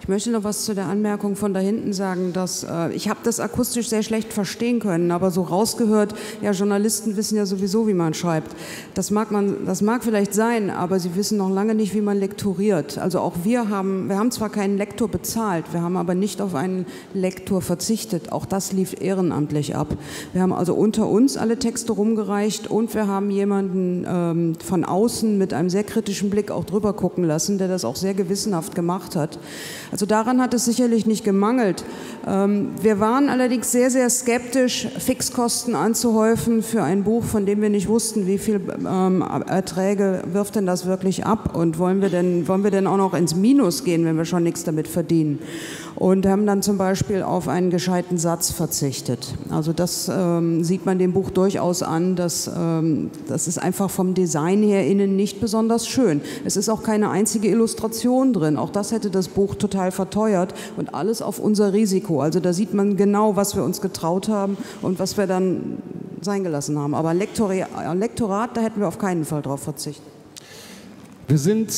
Ich möchte noch was zu der Anmerkung von da hinten sagen, dass äh, ich habe das akustisch sehr schlecht verstehen können, aber so rausgehört, ja, Journalisten wissen ja sowieso, wie man schreibt. Das mag man, das mag vielleicht sein, aber sie wissen noch lange nicht, wie man lektoriert. Also auch wir haben, wir haben zwar keinen Lektor bezahlt, wir haben aber nicht auf einen Lektor verzichtet. Auch das lief ehrenamtlich ab. Wir haben also unter uns alle Texte rumgereicht und wir haben jemanden ähm, von außen mit einem sehr kritischen Blick auch drüber gucken lassen, der das auch sehr gewissenhaft gemacht hat. Also daran hat es sicherlich nicht gemangelt. Ähm, wir waren allerdings sehr, sehr skeptisch, Fixkosten anzuhäufen für ein Buch, von dem wir nicht wussten, wie viel ähm, Erträge wirft denn das wirklich ab und wollen wir denn, wollen wir denn auch noch ins Minus gehen, wenn wir schon nichts damit verdienen und haben dann zum Beispiel auf einen gescheiten Satz verzichtet. Also das ähm, sieht man dem Buch durchaus an, dass ähm, das ist einfach vom Design her innen nicht besonders schön. Es ist auch keine einzige Illustration drin. Auch das hätte das Buch total verteuert und alles auf unser Risiko. Also da sieht man genau, was wir uns getraut haben und was wir dann sein gelassen haben. Aber Lektorat, da hätten wir auf keinen Fall drauf verzichtet. Wir sind,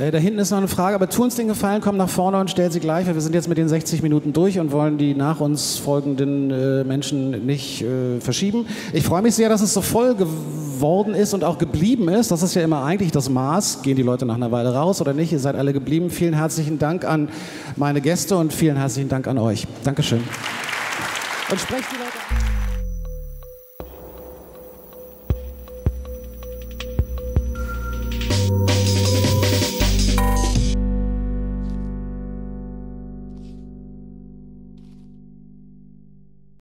äh, da hinten ist noch eine Frage, aber tu uns den Gefallen, komm nach vorne und stell sie gleich, weil wir sind jetzt mit den 60 Minuten durch und wollen die nach uns folgenden äh, Menschen nicht äh, verschieben. Ich freue mich sehr, dass es so voll geworden ist und auch geblieben ist. Das ist ja immer eigentlich das Maß. Gehen die Leute nach einer Weile raus oder nicht? Ihr seid alle geblieben. Vielen herzlichen Dank an meine Gäste und vielen herzlichen Dank an euch. Dankeschön. Und sprecht die Leute an.